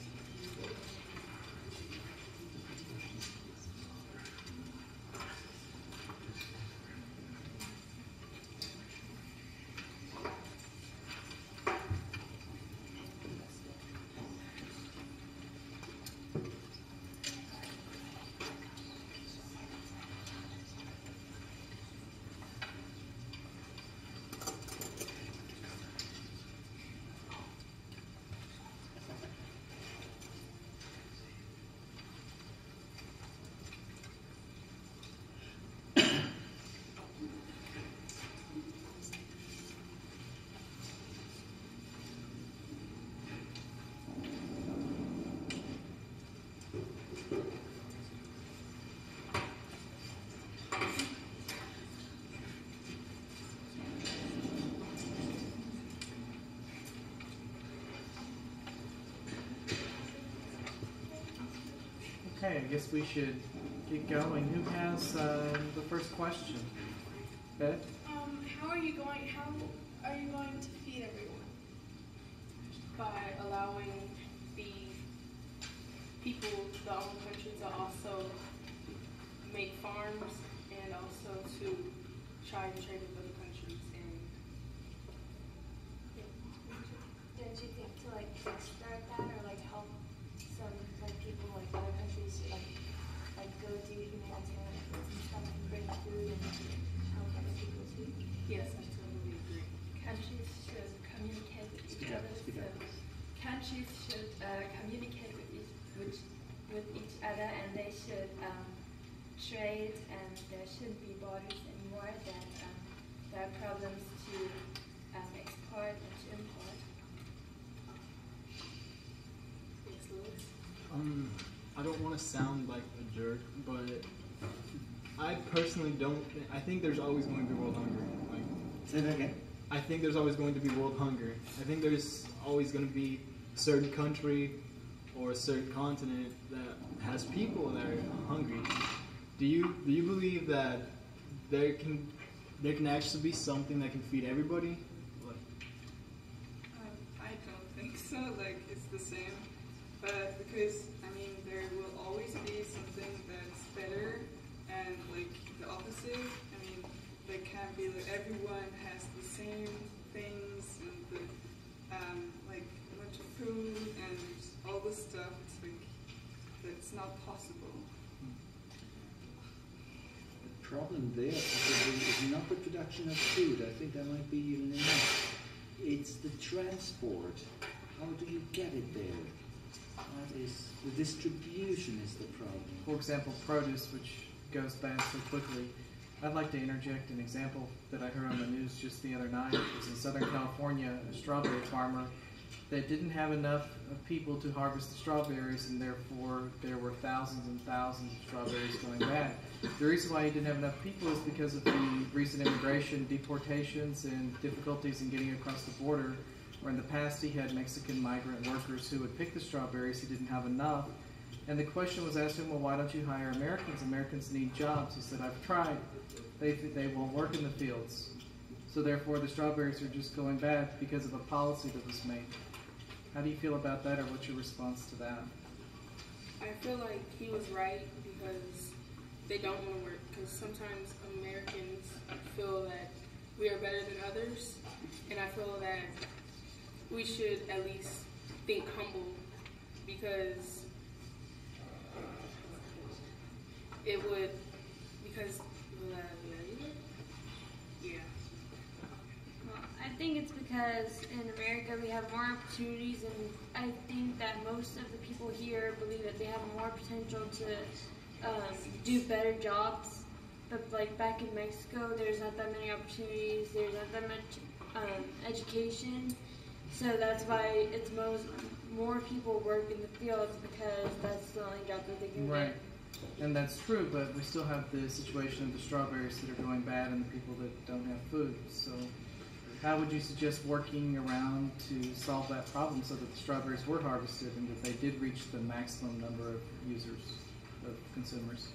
Speaker 17: I guess we should get going. Who has uh, the first question? Beth?
Speaker 10: Um, how are you going? How are you going to feed everyone?
Speaker 28: by allowing the people, the own countries to also make farms and also to try and trade
Speaker 23: should um, trade, and there shouldn't be borders anymore. That um, there are problems to um, export and to import.
Speaker 28: Yes, Louis?
Speaker 21: Um, I don't want to sound like a jerk, but I personally don't. Think, I think there's always going to be world hunger. Like,
Speaker 9: Say that again.
Speaker 21: I think there's always going to be world hunger. I think there's always going to be a certain country or a certain continent that has people that are hungry. Do you do you believe that there can there can actually be something that can feed everybody? Like,
Speaker 26: Um, I don't think so. Like it's the same, but because I mean there will always be something that's better and like the opposite. I mean there can't be like everyone has the same things and the um, like a bunch of food and stuff. It's like that's not possible.
Speaker 9: The problem there is is not the production of food. I think that might be even enough. It's the transport. How do you get it there? That is the distribution is the problem.
Speaker 17: For example, produce, which goes bad so quickly. I'd like to interject an example that I heard on the news just the other night. It was in Southern California, a strawberry farmer that didn't have enough of people to harvest the strawberries, and therefore there were thousands and thousands of strawberries going bad. The reason why he didn't have enough people is because of the recent immigration deportations and difficulties in getting across the border. Where in the past he had Mexican migrant workers who would pick the strawberries, he didn't have enough. And the question was asked him, well, why don't you hire Americans? Americans need jobs. He said, I've tried. They, they won't work in the fields. So therefore, the strawberries are just going bad because of a policy that was made. How do you feel about that, or what's your response to that?
Speaker 28: I feel like he was right because they don't want to work. Because sometimes Americans feel that we are better than others, and I feel that we should at least think humble because it would because yeah.
Speaker 27: Well, I think it's because in America we have more opportunities, and I think that most of the people here believe that they have more potential to um, do better jobs. But like back in Mexico, there's not that many opportunities. There's not that much um, education, so that's why it's most more people work in the fields because that's the only job that they can get. Right.
Speaker 17: And that's true, but we still have the situation of the strawberries that are going bad and the people that don't have food. So, how would you suggest working around to solve that problem so that the strawberries were harvested and that they did reach the maximum number of users, of consumers?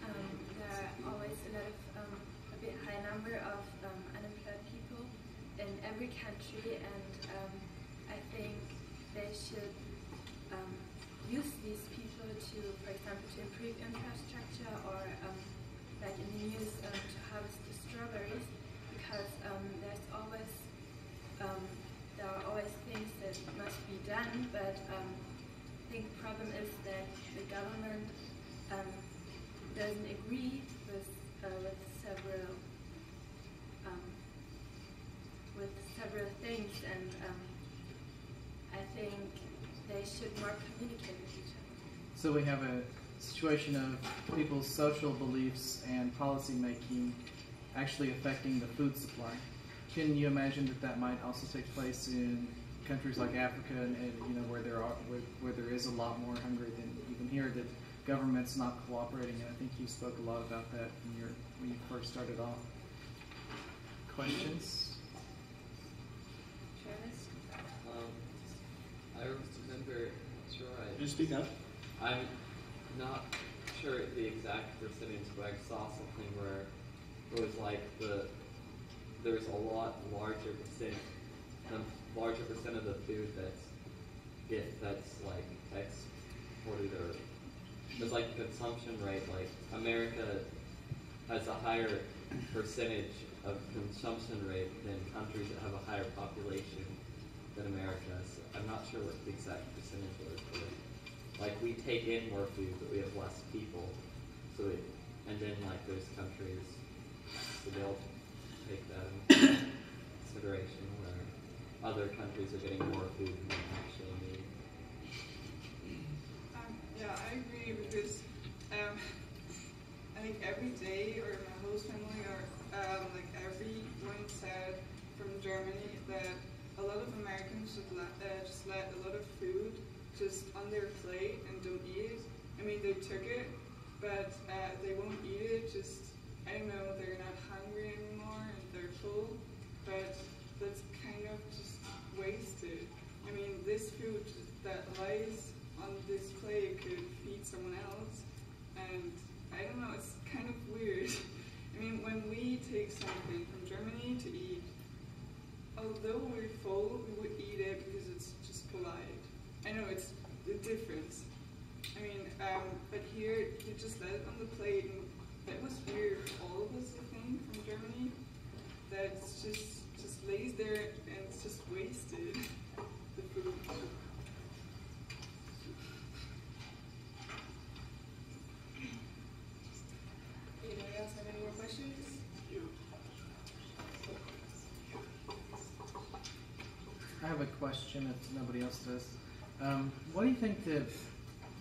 Speaker 23: Um, there are always a lot of um, a bit high number of um, unemployed people in every country, and um, I think they should um, use these people to, for example, to improve infrastructure or um, like in the news to harvest the strawberries because um, there's always um, there are always things that must be done, but um, I think the problem is that the government um, doesn't agree with uh, with several um, with several things, and I think they should more communicate with each other.
Speaker 17: So we have a situation of people's social beliefs and policy making actually affecting the food supply. Can you imagine that that might also take place in countries like Africa and, and you know where there are where, where there is a lot more hunger than even here that government's not cooperating and I think you spoke a lot about that when you when you first started off. Questions?
Speaker 15: Travis? Um, I remember, that's right.
Speaker 9: Can you speak up?
Speaker 15: I'm, not sure the exact percentage, but I saw something where it was like the there's a lot larger percent, um, larger percent of the food that's get that's like exported or there's like consumption rate. Like America has a higher percentage of consumption rate than countries that have a higher population than America. So I'm not sure what the exact percentage was, but like we take in more food, but we have less people. So it, and then like those countries, so they'll take that into consideration where other countries are getting more food than they actually need.
Speaker 26: Um, yeah, I agree because um, I think every day, or my whole family, or um, like everyone said from Germany that a lot of Americans just let, uh, just let a lot of food just on their plate and don't eat it. I mean, they took it, but uh, they won't eat it. Just I know, they're not hungry anymore and they're full. But that's kind of just wasted. I mean, this food that lies on this plate could feed someone else, and I don't know. It's kind of weird. <laughs> I mean, when we take something from Germany to eat, although we're full, we would eat it because it's just polite. I know it's the difference. I mean, um, but here you just let it on the plate, and that was weird all of us, I think, from Germany. That it's just just lays there and it's just wasted. The food.
Speaker 28: Anybody else have any more questions?
Speaker 17: I have a question if nobody else does. Um, what do you think that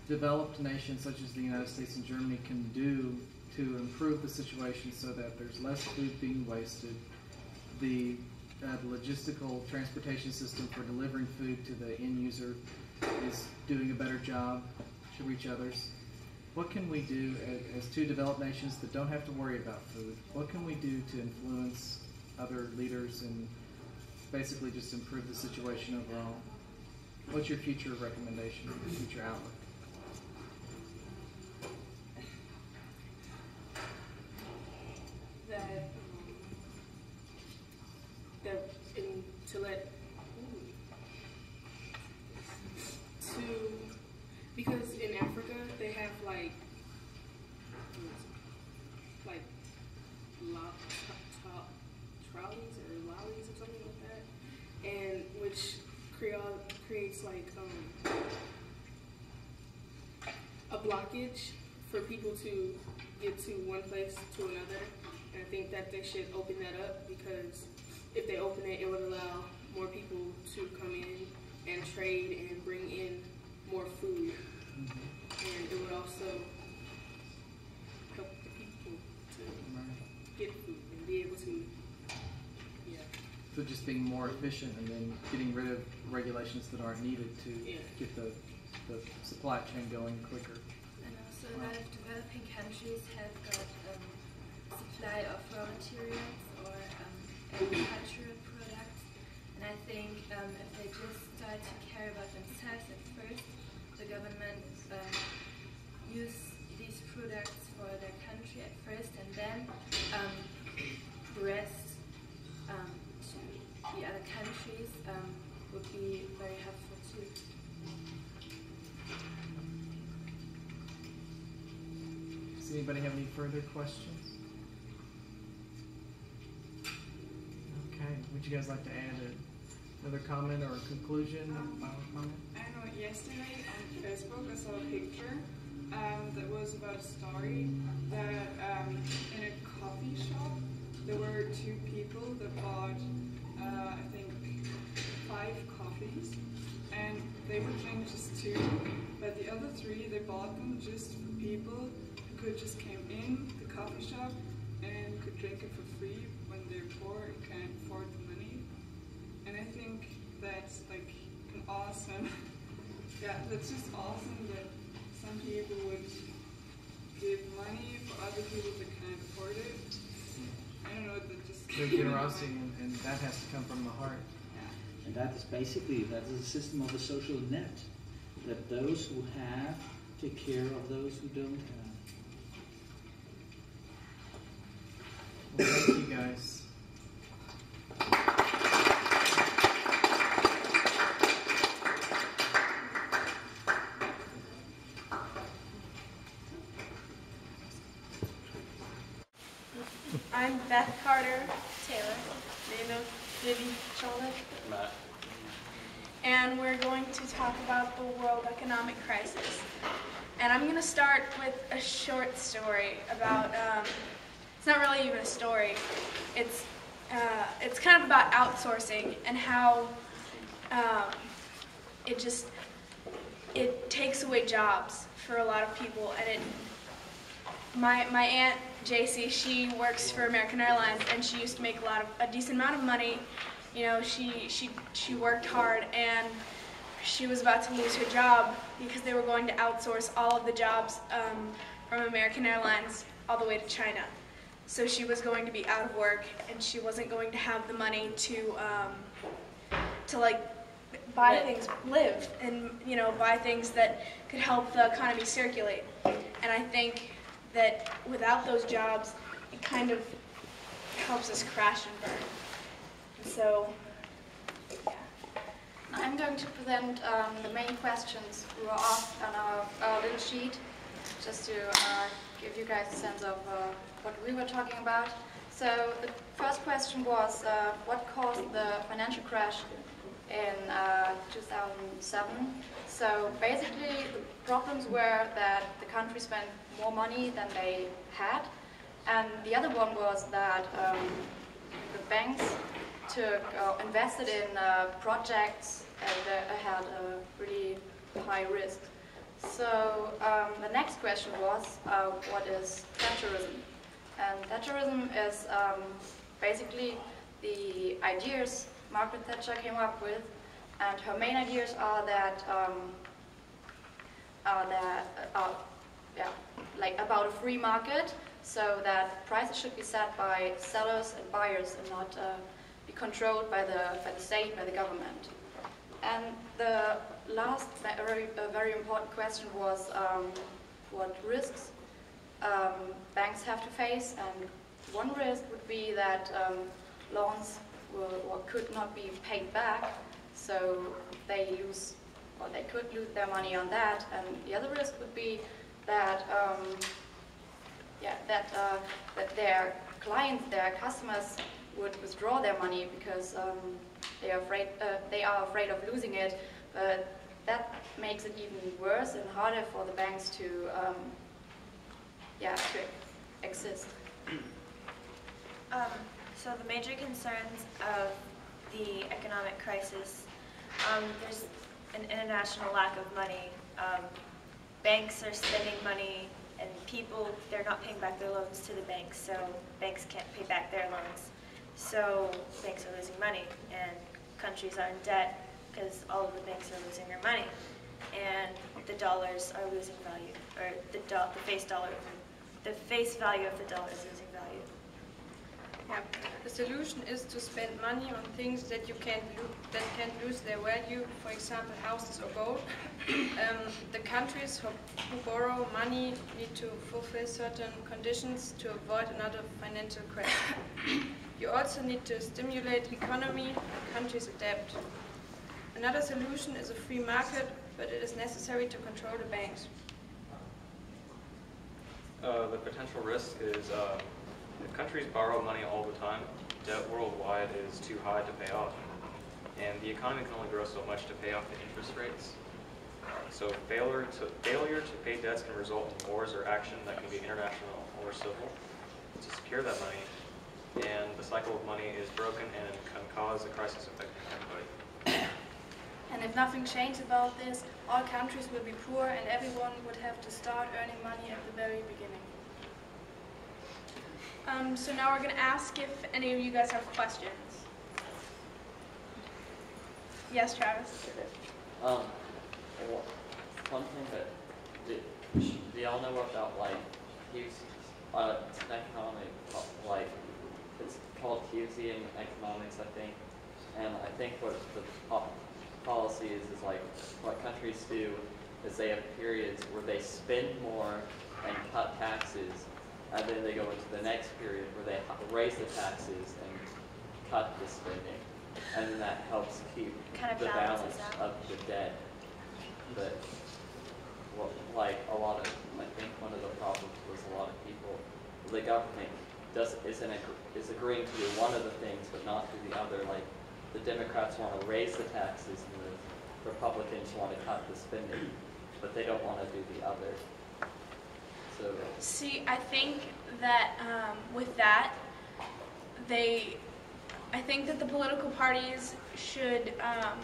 Speaker 17: developed nations such as the United States and Germany can do to improve the situation so that there's less food being wasted, the uh, logistical transportation system for delivering food to the end user is doing a better job to reach others? What can we do as, two developed nations that don't have to worry about food? What can we do to influence other leaders and basically just improve the situation overall? What's your future recommendation, your future outlook?
Speaker 28: That that in, to let to because in Africa they have like like trolleys or lollies or something like that, and which Creole creates like um, a blockage for people to get to one place to another. And I think that they should open that up because if they open it, it would allow more people to come in and trade and bring in more food. And it would also help the people to get food and be able to, yeah.
Speaker 17: So just being more efficient and then getting rid of regulations that aren't needed to
Speaker 28: Yeah.
Speaker 17: get the, the supply chain going quicker.
Speaker 29: And also a lot of developing countries have got um, supply of raw materials or um, agricultural products. And I think um, if they just start to care about themselves at first, the government um, use these products for their country at first, and then um, the rest um, to the other countries um, would be very helpful too.
Speaker 17: Does anybody have any further questions? Okay, would you guys like to add a, another comment or a conclusion, final comment?
Speaker 26: I know yesterday on Facebook I saw a picture um, that was about a story that um, in a coffee shop there were two people that bought uh, I think five coffees and they would drink just two but the other three they bought them just for people who could just came in the coffee shop and could drink it for free when they're poor and can't afford and I think that's like an awesome <laughs> yeah, that's just awesome that some people would give money for other people that can't afford it. I don't know, that just
Speaker 17: Their <laughs> generosity, and, and that has to come from the heart. Yeah.
Speaker 30: And that is basically, that is a system of a social net. That those who have take care of those who don't have.
Speaker 17: Well, thank you guys.
Speaker 10: I'm Beth Carter Taylor, of Vivi Charlotte,
Speaker 14: Matt.
Speaker 10: and we're going to talk about the world economic crisis. And I'm going to start with a short story about, um, it's not really even a story, it's, uh, it's kind of about outsourcing and how um, it just, it takes away jobs for a lot of people and it my my aunt JC, she works for American Airlines, and she used to make a lot of a decent amount of money. You know, she she she worked hard, and she was about to lose her job because they were going to outsource all of the jobs um, from American Airlines all the way to China. So she was going to be out of work, and she wasn't going to have the money to um, to like buy things, live, and you know, buy things that could help the economy circulate. And I think that without those jobs, it kind of helps us crash and burn. So,
Speaker 12: I'm going to present um, the main questions we were asked on our, our little sheet, just to uh, give you guys a sense of uh, what we were talking about. So the first question was, uh, what caused the financial crash in uh, 2007? So basically, the problems were that the country spent more money than they had, and the other one was that um, the banks took uh, invested in uh, projects uh, had a really high risk. So um, the next question was, uh, what is Thatcherism? And Thatcherism is um, basically the ideas Margaret Thatcher came up with, and her main ideas are that um, are that uh, yeah, like about a free market, so that prices should be set by sellers and buyers and not uh, be controlled by the by the state, by the government. And the last very very important question was um, what risks um, banks have to face, and one risk would be that um, loans or could not be paid back, so they lose or they could lose their money on that. And the other risk would be that um, yeah that uh, that their clients, their customers would withdraw their money because um, they are afraid uh, they are afraid of losing it. But that makes it even worse and harder for the banks to um, yeah to exist.
Speaker 13: Um, so the major concerns of the economic crisis, um, there's an international lack of money. Banks are spending money and people, they're not paying back their loans to the banks, so banks can't pay back their loans. So banks are losing money and countries are in debt because all of the banks are losing their money. And the dollars are losing value, or the, the face dollar, the face value of the dollar is losing value.
Speaker 1: The solution is to spend money on things that you can't that can't lose their value. For example, houses or gold. <coughs> um, the countries who, who borrow money need to fulfill certain conditions to avoid another financial crash. <coughs> you also need to stimulate the economy. Countries adapt. Another solution is a free market, but it is necessary to control the banks.
Speaker 14: Uh, the potential risk is uh, countries borrow money all the time, debt worldwide is too high to pay off. And the economy can only grow so much to pay off the interest rates. So failure to, failure to pay debts can result in wars or action that can be international or civil to secure that money. And the cycle of money is broken and can cause a crisis affecting everybody.
Speaker 10: And if nothing changes about this, all countries will be poor and everyone would have to start earning money at the very beginning. Um, so now we're going to ask if any of you guys have questions. Yes, Travis?
Speaker 15: Um, one thing that, do, do y'all know about, like, Hughes, uh, economic, like, it's called Hughesian economics, I think. And I think what the po policy is, is like, what countries do is they have periods where they spend more and cut taxes, and then they go into the next period where they raise the taxes and cut the spending. And then that helps keep
Speaker 13: Kind of
Speaker 15: the balance of the debt. But, well, like, a lot of, I think one of the problems was a lot of people, the government does, isn't, is agreeing to do one of the things, but not do the other. Like, the Democrats want to raise the taxes and the Republicans want to cut the spending, but they don't want to do the other. So,
Speaker 10: See, I think that um, with that, they, I think that the political parties should, um,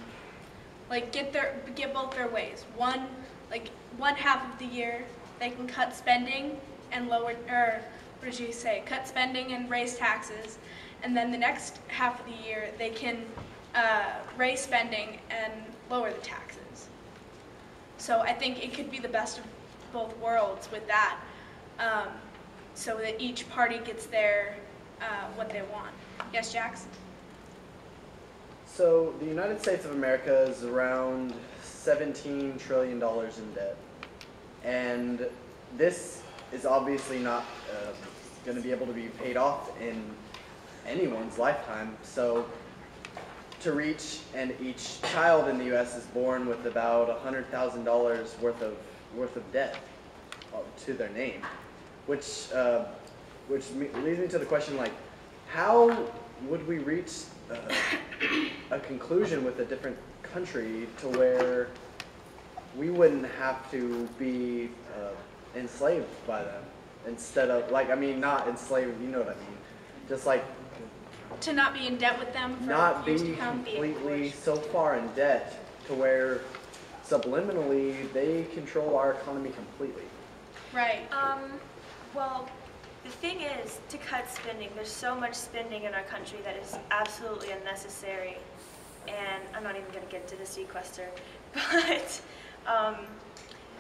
Speaker 10: like, get their get both their ways. One, like, one half of the year they can cut spending and lower, or what did you say? Cut spending and raise taxes, and then the next half of the year they can uh, raise spending and lower the taxes. So I think it could be the best of both worlds with that, um, so that each party gets their uh, what they want. Yes, Jax.
Speaker 16: So the United States of America is around 17 trillion dollars in debt, and this is obviously not uh, going to be able to be paid off in anyone's lifetime. So to reach, and each child in the U.S. is born with about $100,000 worth of worth of debt uh, to their name, which uh, which leads me to the question like, how would we reach uh, a conclusion with a different country to where we wouldn't have to be uh, enslaved by them instead of like I mean not enslaved, you know what I mean, just like
Speaker 10: To not be in debt with them for
Speaker 16: not be completely so far in debt to where subliminally they control our economy completely.
Speaker 10: Right.
Speaker 13: Um, well, the thing is, to cut spending, there's so much spending in our country that is absolutely unnecessary. And I'm not even going to get to the sequester. <laughs> But um,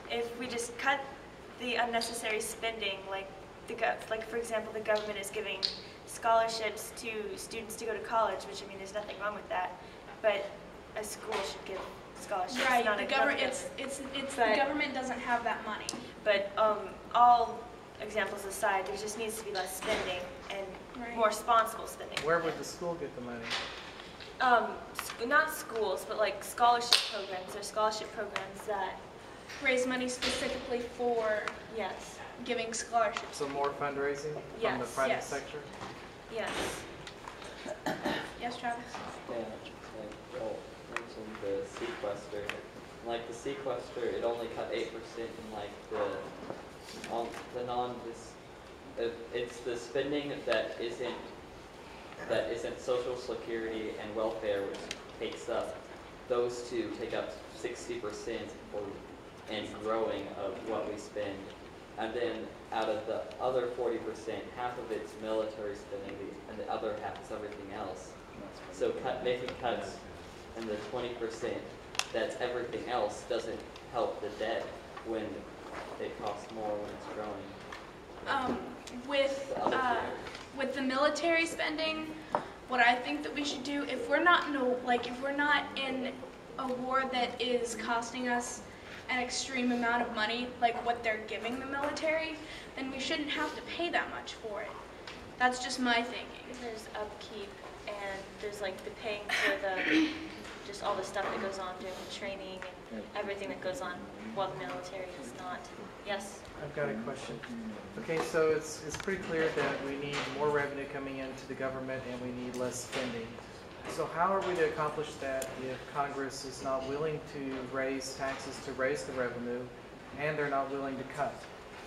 Speaker 13: if we just cut the unnecessary spending, like, the gov- like for example, the government is giving scholarships to students to go to college, which I mean, there's nothing wrong with that. But a school should give scholarships,
Speaker 10: Right.
Speaker 13: not
Speaker 10: The
Speaker 13: a
Speaker 10: government. It's it's it's
Speaker 13: But-
Speaker 10: the government doesn't have that money.
Speaker 13: But um, all examples aside, there just needs to be less spending and
Speaker 10: Right.
Speaker 13: more responsible spending.
Speaker 17: Where would the school get the money?
Speaker 13: Um, sc- not schools, but like scholarship programs or scholarship programs that
Speaker 10: raise money specifically for
Speaker 13: yes,
Speaker 17: giving scholarships. So more fundraising from the private
Speaker 13: Yes.
Speaker 17: sector?
Speaker 13: yes.
Speaker 10: Yes, Travis?
Speaker 15: Yeah, mentioned the sequester. Like the sequester, it only cut eight percent in like the, um, the non, this, it, it's the spending that isn't, that isn't social security and welfare, which takes up, those two take up sixty percent or, and growing of what we spend. And then out of the other forty percent, half of it's military spending, and the other half is everything else. So cut, making cuts in the twenty percent, that's everything else, doesn't help the debt when it costs more when it's growing.
Speaker 10: Um, with, uh, with the military spending, what I think that we should do, if we're not in a, like, if we're not in a war that is costing us an extreme amount of money, like what they're giving the military, then we shouldn't have to pay that much for it. That's just my thinking.
Speaker 13: There's upkeep and there's like the paying for the, just all the stuff that goes on during the training and everything that goes on while the military is not. Yes?
Speaker 17: I've got a question. Okay, so it's, it's pretty clear that we need more revenue coming into the government and we need less spending. So how are we to accomplish that if Congress is not willing to raise taxes to raise the revenue and they're not willing to cut?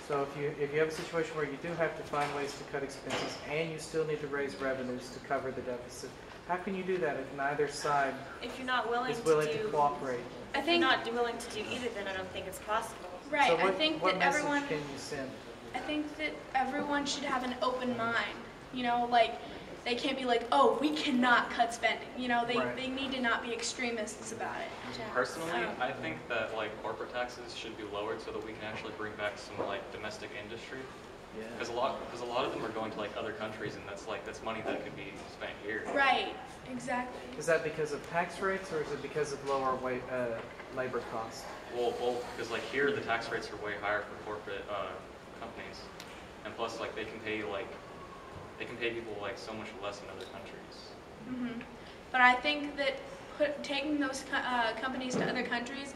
Speaker 17: So if you, if you have a situation where you do have to find ways to cut expenses and you still need to raise revenues to cover the deficit, how can you do that if neither side
Speaker 13: If you're not willing
Speaker 17: is
Speaker 13: to
Speaker 17: willing to
Speaker 13: do,
Speaker 17: cooperate?
Speaker 10: I
Speaker 13: if
Speaker 10: think-
Speaker 13: you're not willing to do either, then I don't think it's possible.
Speaker 10: Right,
Speaker 17: So
Speaker 10: I
Speaker 17: what-
Speaker 10: think
Speaker 17: what
Speaker 10: that
Speaker 17: message
Speaker 10: everyone,
Speaker 17: can you send?
Speaker 10: I think that everyone should have an open mind. You know, like they can't be like, oh, we cannot cut spending. You know, they,
Speaker 14: Right.
Speaker 10: they need to not be extremists about it.
Speaker 14: Personally,
Speaker 10: Um,
Speaker 14: I think that like corporate taxes should be lowered so that we can actually bring back some like domestic industry.
Speaker 16: Yeah.
Speaker 14: Because a lot, because a lot of them are going to like other countries, and that's like that's money that could be spent here.
Speaker 10: Right. Exactly.
Speaker 17: Is that because of tax rates or is it because of lower wa- uh, labor costs?
Speaker 14: Well, both, because like here the tax rates are way higher for corporate uh, companies, and plus like they can pay like they can pay people like so much less in other countries.
Speaker 10: hmm But I think that put, taking those co- uh, companies to other countries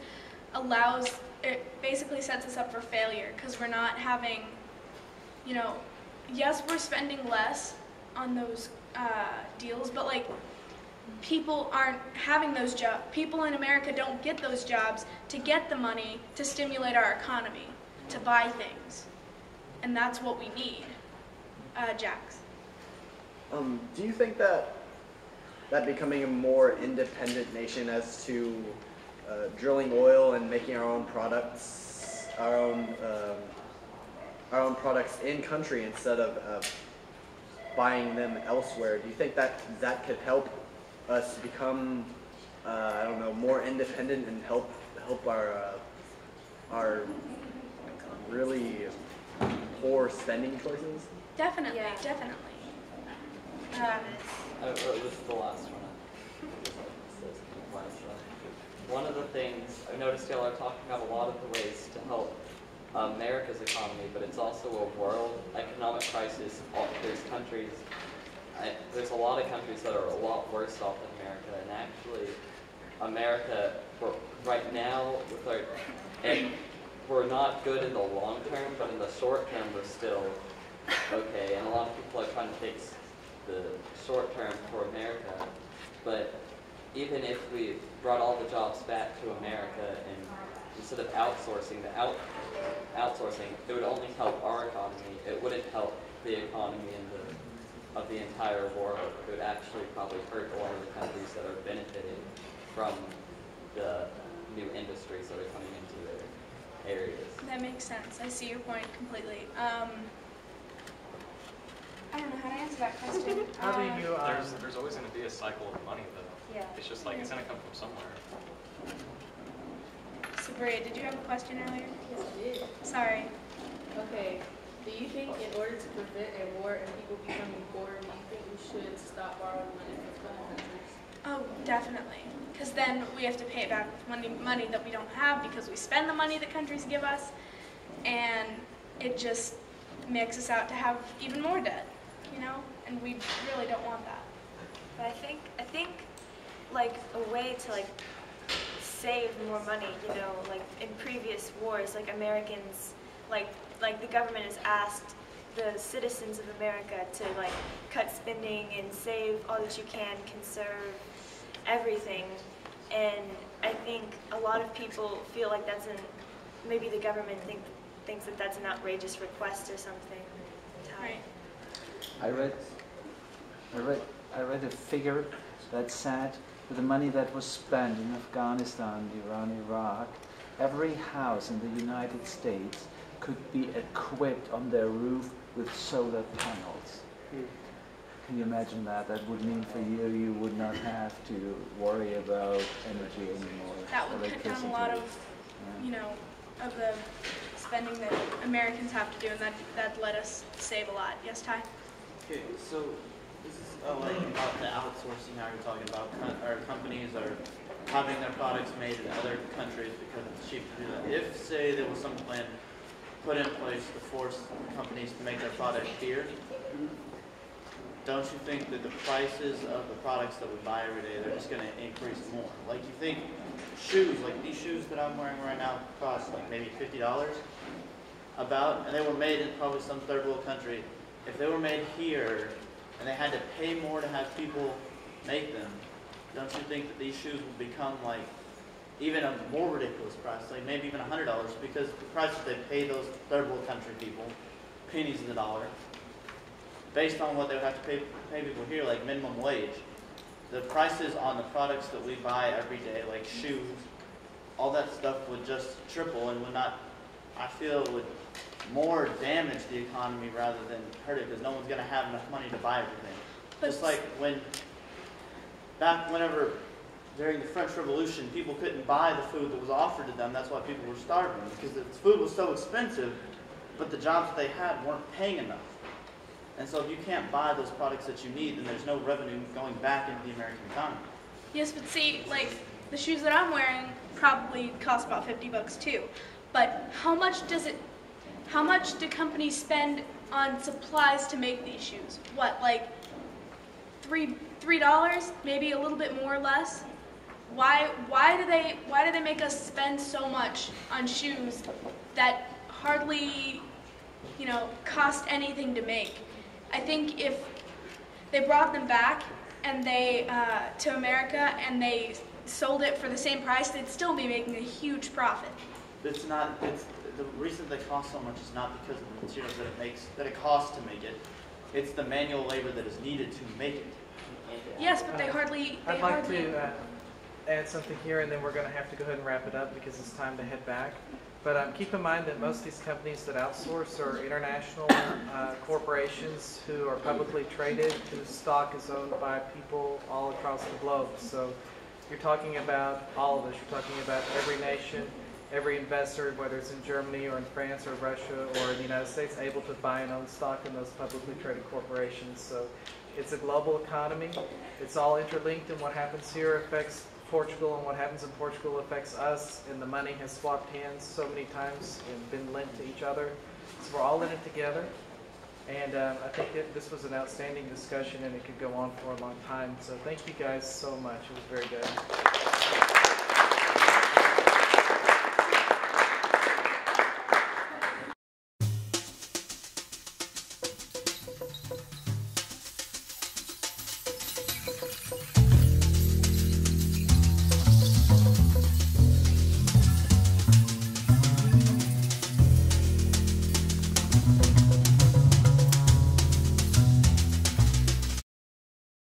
Speaker 10: allows it basically sets us up for failure because we're not having, you know, yes, we're spending less on those uh, deals, but like people aren't having those jobs. People in America don't get those jobs to get the money to stimulate our economy, to buy things, and that's what we need. Uh, Jax.
Speaker 16: Um, do you think that that becoming a more independent nation as to uh, drilling oil and making our own products, our own um, our own products in country instead of uh, buying them elsewhere, do you think that that could help us become uh, I don't know more independent and help help our uh, our really poor spending choices?
Speaker 10: Definitely, definitely. Um,
Speaker 15: Oh, this is the last one. This is the last one. One of the things I've noticed y'all are talking about a lot of the ways to help America's economy, but it's also a world economic crisis. There's countries, there's a lot of countries that are a lot worse off than America, and actually, America, right now, with our, and we're not good in the long term, but in the short term, we're still okay. And a lot of people are trying to fix the short term for America. But even if we brought all the jobs back to America and instead of outsourcing the out outsourcing, it would only help our economy. It wouldn't help the economy in the of the entire world. It would actually probably hurt a lot of the countries that are benefiting from the new industries that are coming into their areas.
Speaker 10: That makes sense. I see your point completely. Um, I don't know how to answer that question. <laughs>
Speaker 17: How do
Speaker 10: Um,
Speaker 17: you, um,
Speaker 14: There's there's always going to be a cycle of money though.
Speaker 10: Yeah.
Speaker 14: It's just like it's going to come from somewhere.
Speaker 10: Sabria, did you have a question earlier?
Speaker 31: Yes, I did.
Speaker 10: Sorry.
Speaker 31: Okay. Do you think in order to prevent a war and people becoming poor, do you think we should stop borrowing money from other countries?
Speaker 10: Oh, definitely. Because then we have to pay it back with money, money that we don't have because we spend the money that countries give us, and it just makes us out to have even more debt, you know? And we really don't want that.
Speaker 13: But I think I think like a way to like save more money, you know, like in previous wars, like Americans, like like the government has asked the citizens of America to like cut spending and save all that you can, conserve everything. And I think a lot of people feel like that's an maybe the government think thinks that that's an outrageous request or something.
Speaker 10: Right.
Speaker 9: I read, I read, I read a figure that said with the money that was spent in Afghanistan, Iran, Iraq, every house in the United States could be equipped on their roof with solar panels. Can you imagine that? That would mean for you, you would not have to worry about energy anymore.
Speaker 10: That would cut down a lot of,
Speaker 9: Yeah.
Speaker 10: you know, of the spending that Americans have to do, and that that let us save a lot. Yes, Ty.
Speaker 19: Okay, so this is uh, like about the outsourcing how you're talking about. Our companies are having their products made in other countries because it's cheap to do that. If, say, there was some plan put in place to force companies to make their product here, don't you think that the prices of the products that we buy every day, they're just going to increase more? Like you think shoes, like these shoes that I'm wearing right now cost like maybe $50 about, and they were made in probably some third world country. If they were made here and they had to pay more to have people make them, don't you think that these shoes would become like even a more ridiculous price, like maybe even $100 because the prices they pay those third world country people, pennies in the dollar, based on what they would have to pay, pay people here, like minimum wage, the prices on the products that we buy every day, like shoes, all that stuff would just triple and would not, I feel, would more damage the economy rather than hurt it because no one's going to have enough money to buy everything. Just like when, back whenever, during the French Revolution, people couldn't buy the food that was offered to them. That's why people were starving because the food was so expensive but the jobs that they had weren't paying enough. And so if you can't buy those products that you need, then there's no revenue going back into the American economy.
Speaker 10: Yes, but see, like the shoes that I'm wearing probably cost about 50 bucks too. But how much does it how much do companies spend on supplies to make these shoes? What, like three three dollars, maybe a little bit more or less? Why why do they why do they make us spend so much on shoes that hardly you know cost anything to make? I think if they brought them back and they uh, to America and they sold it for the same price, they'd still be making a huge profit.
Speaker 19: It's not. It's the reason they cost so much is not because of the materials that it makes that it costs to make it. It's the manual labor that is needed to make it.
Speaker 10: Yes, but they hardly they
Speaker 17: I'd like
Speaker 10: hardly
Speaker 17: to uh, add something here, and then we're going to have to go ahead and wrap it up because it's time to head back. But um, keep in mind that most of these companies that outsource are international uh, corporations who are publicly traded, whose stock is owned by people all across the globe. So you're talking about all of us. You're talking about every nation, every investor, whether it's in Germany or in France or Russia or the United States, able to buy and own stock in those publicly traded corporations. So it's a global economy. It's all interlinked, and what happens here affects Portugal, and what happens in Portugal affects us, and the money has swapped hands so many times and been linked to each other. So we're all in it together. And um, I think that this was an outstanding discussion, and it could go on for a long time. So thank you guys so much. It was very good.